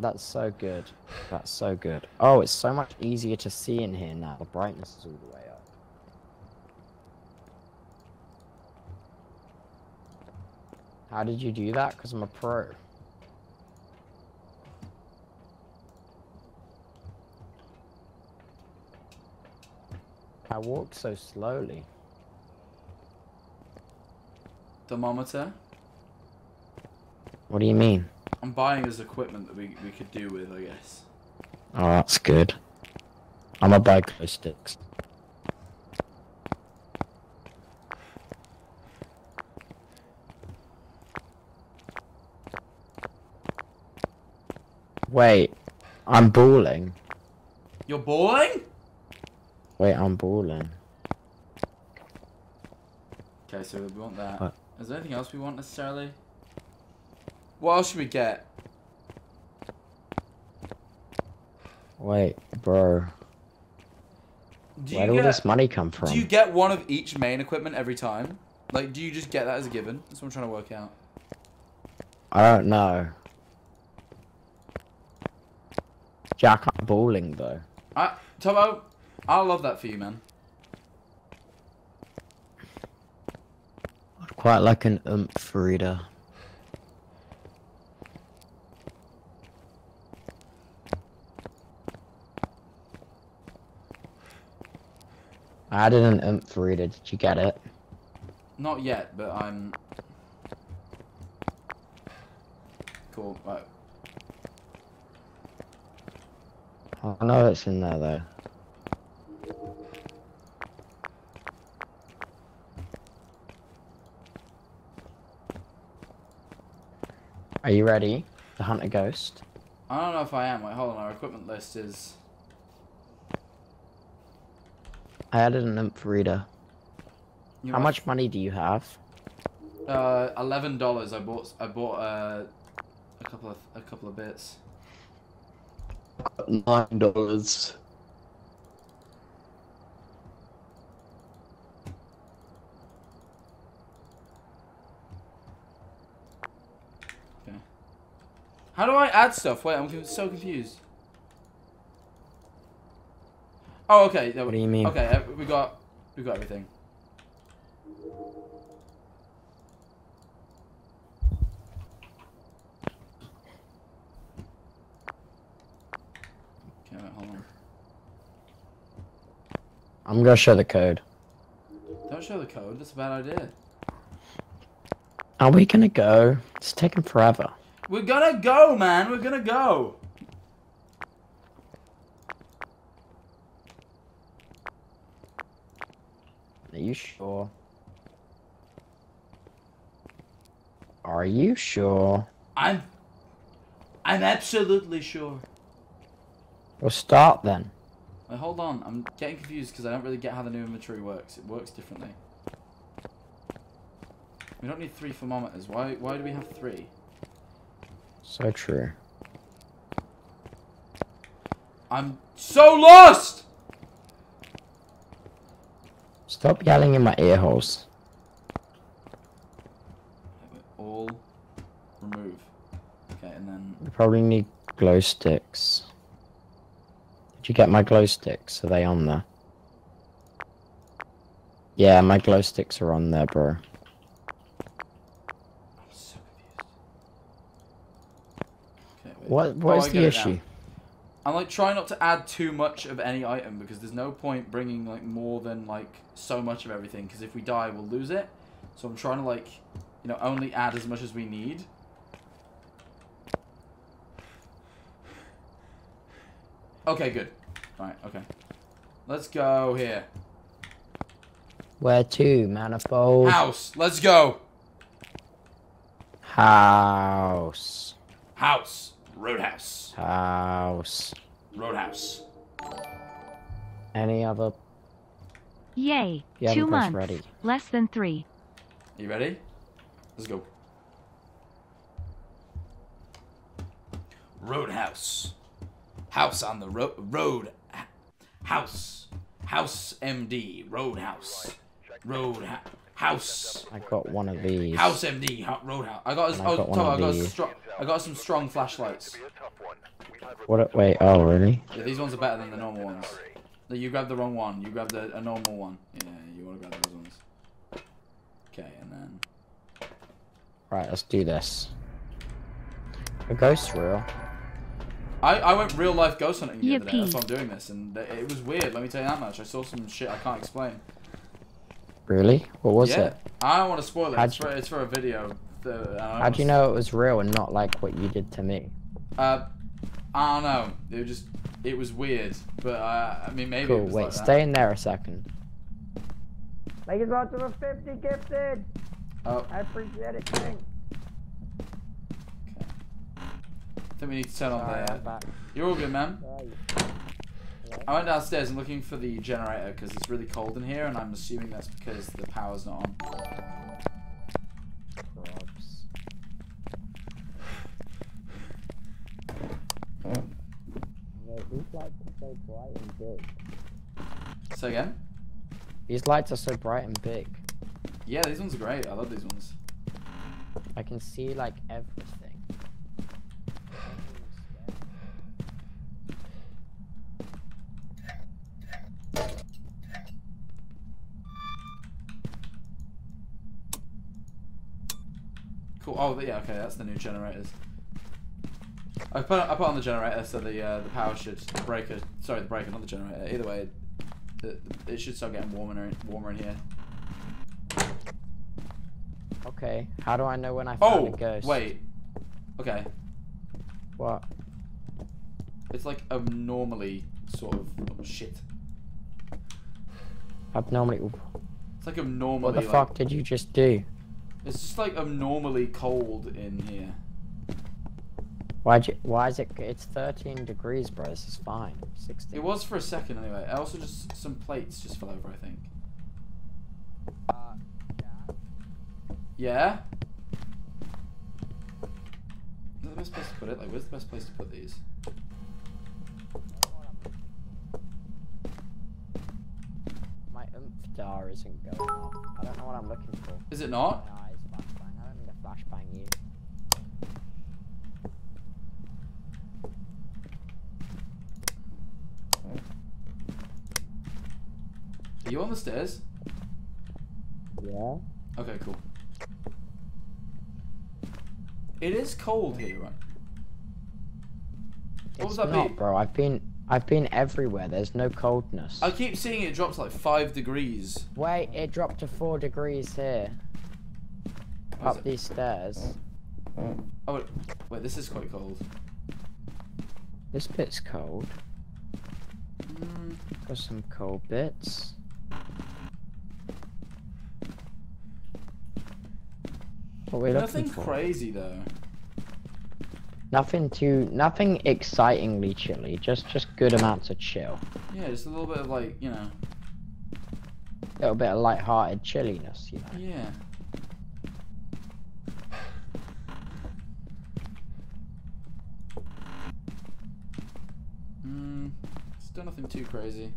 That's so good. That's so good. Oh, it's so much easier to see in here now. The brightness is all the way up. How did you do that? Because I'm a pro. I walk so slowly. Thermometer. What do you mean? I'm buying as equipment that we, we could do with, I guess. Oh, that's good. I'm a buy glow sticks. Wait, I'm balling. You're balling? Wait, I'm balling. Okay, so we want that. What? Is there anything else we want necessarily? What else should we get? Wait, bro. Do Where did all this money come from? Do you get one of each main equipment every time? Like, do you just get that as a given? That's what I'm trying to work out. I don't know. Jack, I'm balling though. I, Tubbo, I love that for you, man. I'd quite like an EMF reader. I added an EMF reader. Did you get it? Not yet, but I'm. Cool. Right. I know it's in there though. Are you ready to hunt a ghost? I don't know if I am. Wait, hold on. Our equipment list is. I added an EMF reader. You How much money do you have? Uh, eleven dollars. I bought. I bought uh, a couple of a couple of bits. Nine dollars. How do I add stuff? Wait, I'm so confused. Oh, okay. there What do you mean? Okay, uh, we got we got everything. Okay, wait, hold on. I'm gonna show the code. Don't show the code. That's a bad idea. Are we gonna go? It's taking forever. We're gonna go, man. We're gonna go. Are you sure? Are you sure? I'm. I'm absolutely sure. We'll start then. Wait, hold on. I'm getting confused because I don't really get how the new inventory works. It works differently. We don't need three thermometers. Why? Why do we have three? So true. I'm so lost. Stop yelling in my ear holes. All remove. Okay, and then We probably need glow sticks. Did you get my glow sticks? Are they on there? Yeah, my glow sticks are on there, bro. I'm so. Okay. What? Oh, What is I the now. issue? I'm like trying not to add too much of any item because there's no point bringing like more than like so much of everything because if we die we'll lose it. So I'm trying to like, you know, only add as much as we need. Okay, good. Right, okay. Let's go here. Where to, manifold? House. Let's go. House. House. Roadhouse. House. Roadhouse. Any other? Yay. Yeah, Two I'm months. ready. Less than three. You ready? Let's go. Roadhouse. House on the ro- road. House. House MD. Roadhouse. Road. House. I got one of these. House MD. Roadhouse. I got. And Oh, I got one Tom, I of got these. strong. I got some strong flashlights. Be a tough one. We've had What? Wait. Oh, really? Yeah, these ones are better than the normal ones. No, You grabbed the wrong one. You grabbed a, a normal one. Yeah, you want to grab those ones. Okay, and then. Right, let's do this. A ghost real. I, I went real life ghost hunting the other day. That's why I'm doing this, and it it was weird. Let me tell you that much. I saw some shit I can't explain. Really? What was yeah, it? I don't want to spoil it. It's for, it's for a video. Uh, How wanna do you know it was real and not like what you did to me? Uh, I don't know. It was just it was weird, but uh, I mean maybe. Cool. It was Wait, like that. stay in there a second. Make it out to the 50 gifted! Oh, I appreciate it, King. I think we need to turn on Sorry, the. You're all good, man. Where are you? I went downstairs and looking for the generator because it's really cold in here, and I'm assuming that's because the power's not on. Probs. These lights are so bright and big. Say again. These lights are so bright and big. Yeah, these ones are great. I love these ones. I can see like everything. Cool. Oh, yeah. Okay, that's the new generators. I put I put on the generator so the uh, the power should breaker. Sorry, the breaker, not the generator. Either way, it, it should start getting warmer in, warmer in here. Okay, how do I know when I found Oh, a ghost? wait. Okay, What? it's like abnormally sort of oh, shit. Abnormally. It's like abnormally. What the like, fuck did you just do? It's just like abnormally cold in here. Why'd you? Why is it? It's 13 degrees, bro. This is fine. 16. It was for a second anyway. I also just some plates just fell over. I think. Uh, Yeah. Is that the best place to put it? Like, where's the best place to put these? My oomph dar isn't going off. I don't know what I'm looking for. Is it not? My eyes flashbang. I don't mean to flashbang you. Are you on the stairs? Yeah. Okay, cool. It is cold here, right? What it's was that not, be? bro. I've been. I've been everywhere. There's no coldness. I keep seeing it drops like five degrees. Wait, it dropped to four degrees here. Up these stairs. Oh wait, wait, this is quite cold. This bit's cold. Mm, Got some cold bits. What we nothing crazy though. Nothing too. Nothing excitingly chilly. Just, just good amounts of chill. Yeah, just a little bit of like, you know. A little bit of light-hearted chilliness, you know. Yeah. Mm, still nothing too crazy.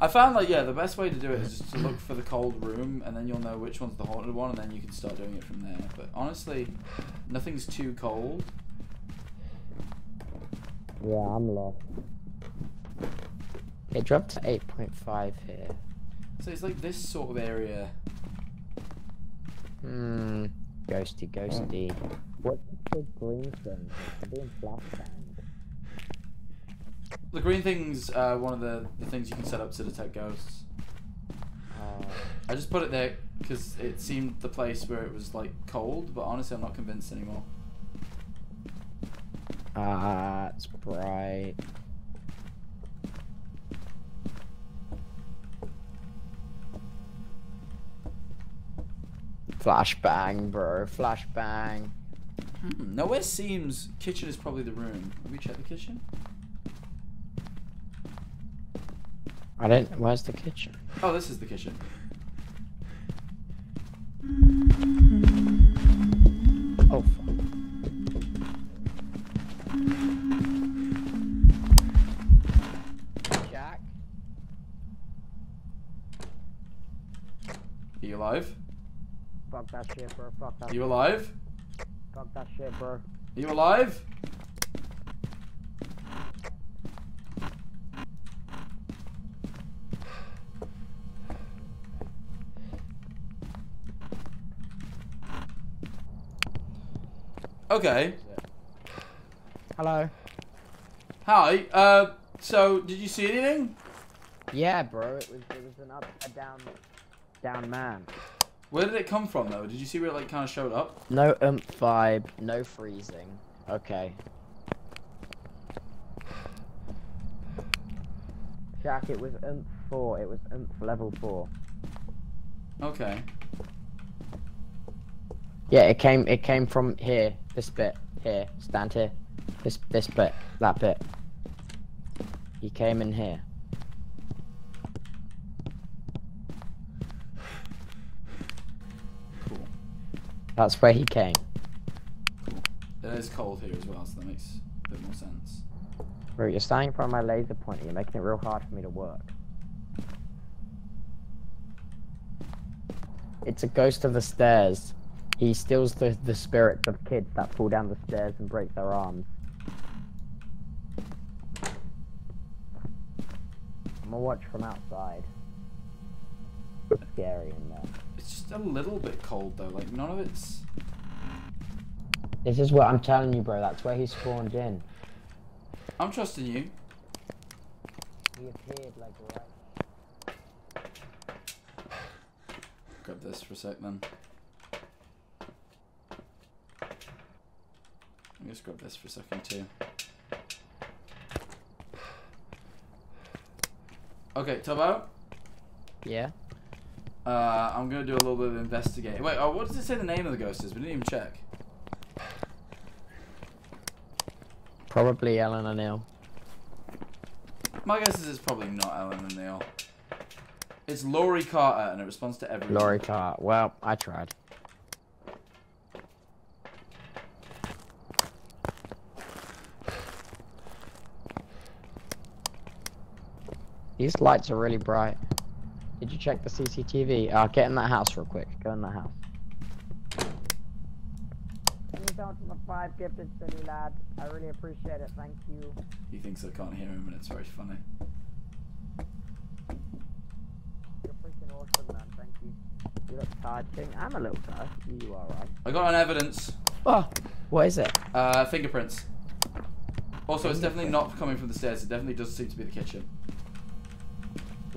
I found like yeah, the best way to do it is just to look for the cold room, and then you'll know which one's the haunted one, and then you can start doing it from there. But honestly, nothing's too cold. Yeah, I'm lost. It dropped to 8.5 here. So it's like this sort of area. Hmm. Ghosty, ghosty. What's the green thing? I'm being flashbanged. The green thing's uh, one of the, the things you can set up to detect ghosts. Uh, I just put it there because it seemed the place where it was like cold, but honestly, I'm not convinced anymore. Ah, it's bright. Flashbang, bro. Flashbang. Hmm, nowhere seems kitchen is probably the room. Have we checked the kitchen? I didn't. Where's the kitchen? Oh, this is the kitchen. Oh, fuck. Jack? Are you alive? Fuck that shit, bro. Fuck that. Are you alive? Fuck that shit, bro. Are you alive? Okay. Hello. Hi. Uh, so did you see anything? Yeah, bro. It was it was an upside down down man. Where did it come from though? Did you see where it like kind of showed up? No ump vibe. No freezing. Okay. Jack, it was EMF four. It was EMF level four. Okay. Yeah, it came it came from here. This bit here. Stand here. This this bit. That bit. He came in here. Cool. That's where he came. It is cold here as well, so that makes a bit more sense. Bro, you're standing in front of my laser pointer. You're making it real hard for me to work. It's a ghost of the stairs. He steals the, the spirits of kids that fall down the stairs and break their arms. I'm gonna watch from outside. It's scary in there. It's just a little bit cold though. Like none of it's. This is what I'm telling you, bro. That's where he spawned in. I'm trusting you. He appeared like right. Grab this for a sec then. Let me just grab this for a second too. Okay, Tubbo. Yeah. Uh, I'm gonna do a little bit of investigating. Wait, oh, what does it say the name of the ghost is? We didn't even check. Probably Ellen O'Neill. My guess is it's probably not Ellen and Neil. It's Laurie Carter, and it responds to everything. Laurie Carr. Well, I tried. These lights are really bright. Did you check the CCTV? Uh, get in that house real quick. Go in that house. Can you down to the five gifted city lad? I really appreciate it. Thank you. He thinks I can't hear him, and it's very funny. You're freaking awesome, man. Thank you. You look tired, King. I'm a little tired. You are right. I got an evidence. Oh, what is it? Uh, fingerprints. Also, it's definitely not coming from the stairs. It definitely does seem to be the kitchen.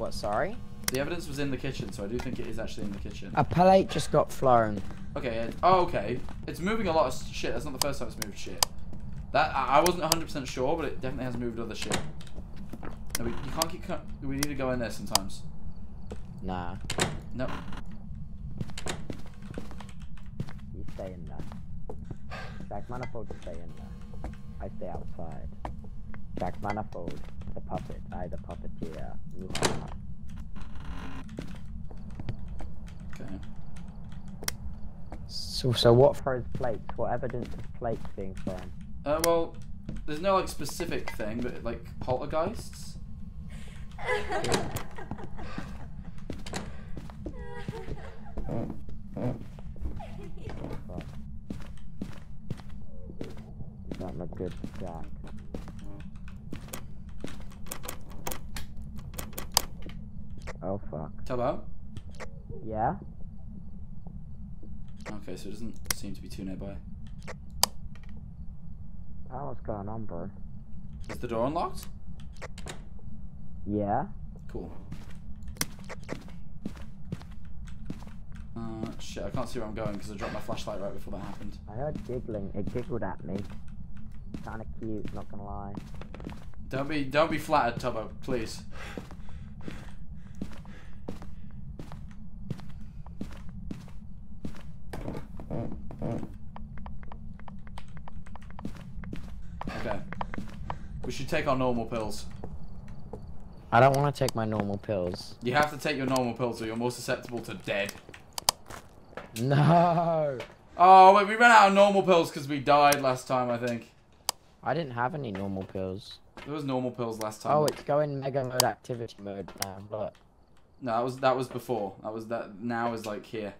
What? Sorry. The evidence was in the kitchen, so I do think it is actually in the kitchen. A plate just got flown. Okay. It, oh, okay. It's moving a lot of shit. That's not the first time it's moved shit. That I I wasn't 100% sure, but it definitely has moved other shit. No, we, you can't keep. We need to go in there sometimes. Nah, No. you stay in there. Jack Manifold, stay in there. I stay outside. Jack Manifold, puppet. I, the puppeteer. Okay. So, so what throws plates? What evidence is plates being thrown? Uh, well, there's no like specific thing, but like poltergeists. Not look good, Jack. Oh Tubbo. Yeah? Okay, so it doesn't seem to be too nearby. Oh, what's going on, bro? Is the door unlocked? Yeah? Cool. Uh, shit, I can't see where I'm going because I dropped my flashlight right before that happened. I heard giggling. It giggled at me. Kinda cute, not gonna lie. Don't be, don't be flattered, Tubbo, please. Okay. We should take our normal pills. I don't want to take my normal pills. You have to take your normal pills or you're more susceptible to dead. No! Oh, wait, we ran out of normal pills because we died last time, I think. I didn't have any normal pills. There was normal pills last time. Oh, it's going mega mode activity mode now. Look. No, that was that was before. That was that. Now is like here.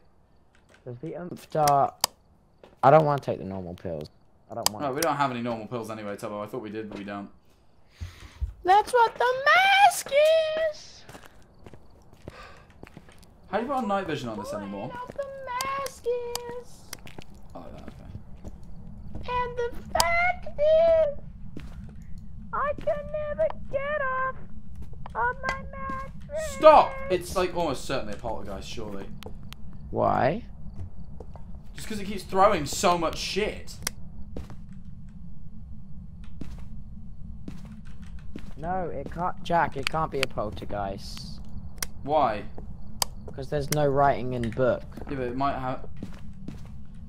Does the umph dart... I don't want to take the normal pills. I don't want No, we don't have any normal pills anyway, Tubbo. I thought we did, but we don't. That's what the mask is! How do you put on night vision on this anymore? What the mask is! Oh, like that. Okay. this? I can never get off of my mattress. Stop! It's like almost certainly a poltergeist, surely. Why? Just because it keeps throwing so much shit. No, it can't. Jack, it can't be a poltergeist. Why? Because there's no writing in book. Yeah, but it might have.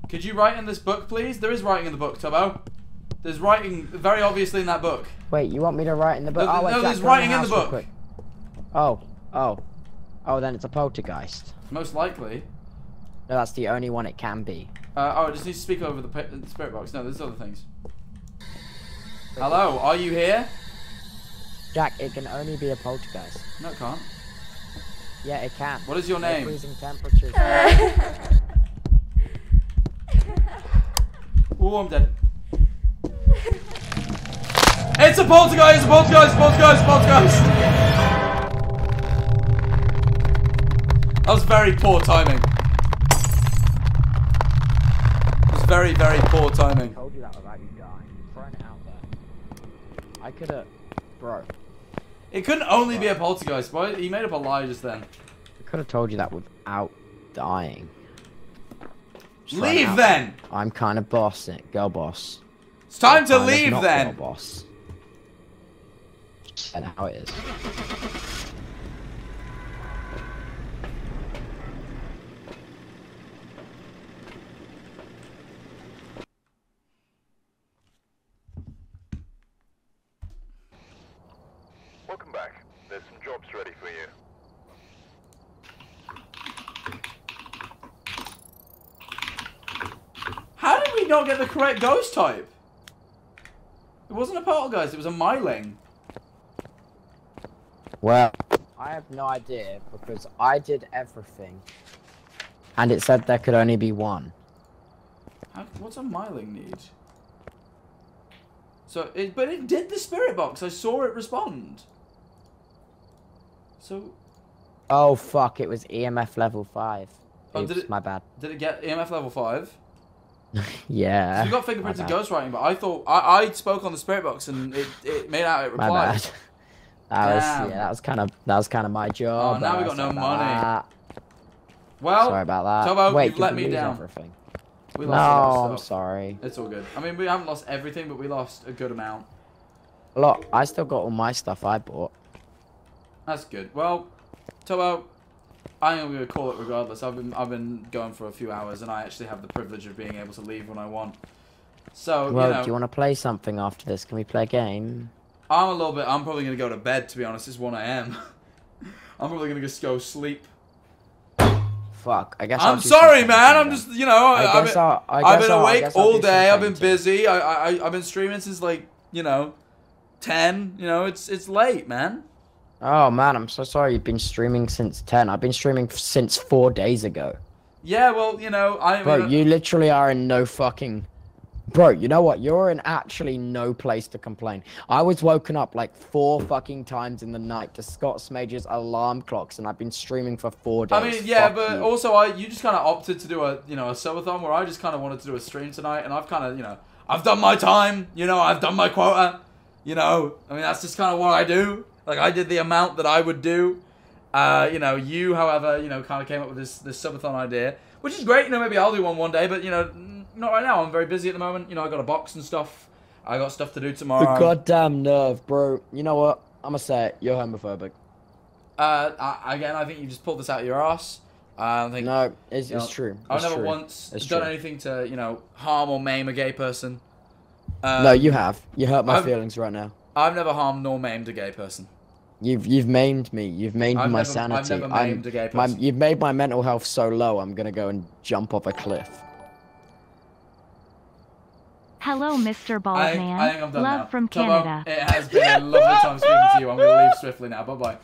Could you write in this book, please? There is writing in the book, Tubbo. There's writing very obviously in that book. Wait, you want me to write in the book? No, oh, wait, no, Jack, there's writing in the book. Oh, oh. Oh, then it's a poltergeist. Most likely. No, that's the only one it can be. Uh, oh, I just need to speak over the, the spirit box. No, there's other things. Hello, are you here? Jack, it can only be a poltergeist. No, it can't. Yeah, it can. What is your They're name? Freezing temperatures. Oh, I'm dead. It's a poltergeist! It's a poltergeist! Poltergeist! Poltergeist! That was very poor timing. It was very, very poor timing. told you that you dying. I'm throwing it out there. I could have, bro. It couldn't only be a poltergeist, boy. He made up a lie just then. I could have told you that without dying. Just Leave then! I'm kind of boss, it, girl boss. It's time to Kind of leave then! Girl boss. And how it is. Welcome back. There's some jobs ready for you. How did we not get the correct ghost type? It wasn't a poltergeist, it was a myling. Well, I have no idea because I did everything. And it said there could only be one. How, what's a myling need? So, it, but it did the spirit box. I saw it respond. So, Oh fuck, it was EMF level 5. Oh, did it- my bad. did it get EMF level 5? Yeah. You got fingerprints and ghostwriting, but I thought, I, I spoke on the spirit box and it, it made out it replied. My bad. That was Damn. yeah, that was kind of that was kind of my job. Oh, now we got no money. that. Well, Sorry about that. Tubbo, Wait, you've let me down. Everything? we No, lost lot I'm sorry. It's all good. I mean, we haven't lost everything, but we lost a good amount. Look, I still got all my stuff I bought. That's good. Well, Tubbo, I'm gonna call it regardless. I've been I've been going for a few hours, and I actually have the privilege of being able to leave when I want. So Well, you know, do you want to play something after this? Can we play a game? I'm a little bit. I'm probably gonna go to bed. To be honest, it's one a.m. I'm probably gonna just go sleep. Fuck. I guess. I'm sorry, man. I'm just you know. I I've guess been, I'll. I I've been awake all day. I've been busy. I I- I've been streaming since like you know, ten. You know, it's it's late, man. Oh man, I'm so sorry. You've been streaming since ten. I've been streaming since four days ago. Yeah, well, you know, I Bro, mean, you literally are in no fucking. Bro, you know what? You're in actually no place to complain. I was woken up like four fucking times in the night to Scott Major's alarm clocks, and I've been streaming for four days. I mean, yeah, Fuck but you. also I you just kind of opted to do a you know a subathon where I just kind of wanted to do a stream tonight, and I've kind of you know I've done my time, you know I've done my quota, you know I mean that's just kind of what I do. Like I did the amount that I would do. Uh, you know, you, however, you know, kind of came up with this this subathon idea, which is great. You know, maybe I'll do one one day, but you know, not right now. I'm very busy at the moment. You know, I got a box and stuff. I got stuff to do tomorrow. the goddamn nerve, bro. You know what? I'm gonna say it. You're homophobic. Uh, I, again, I think you just pulled this out of your ass. I don't think. No, it's, you know, it's true. I've never true. once It's done true. anything to, you know, harm or maim a gay person. Um, No, you have. You hurt my I've- feelings right now. I've never harmed nor maimed a gay person. You've you've maimed me. You've maimed I've my never- I've sanity. never I'm- maimed a gay my- person. you've made my mental health so low. I'm gonna go and jump off a cliff. Hello, Mr. I, Baldman. I think I'm done Love now. from Tobo, Canada. It has been a lovely time speaking to you. I'm going to leave swiftly now. Bye bye.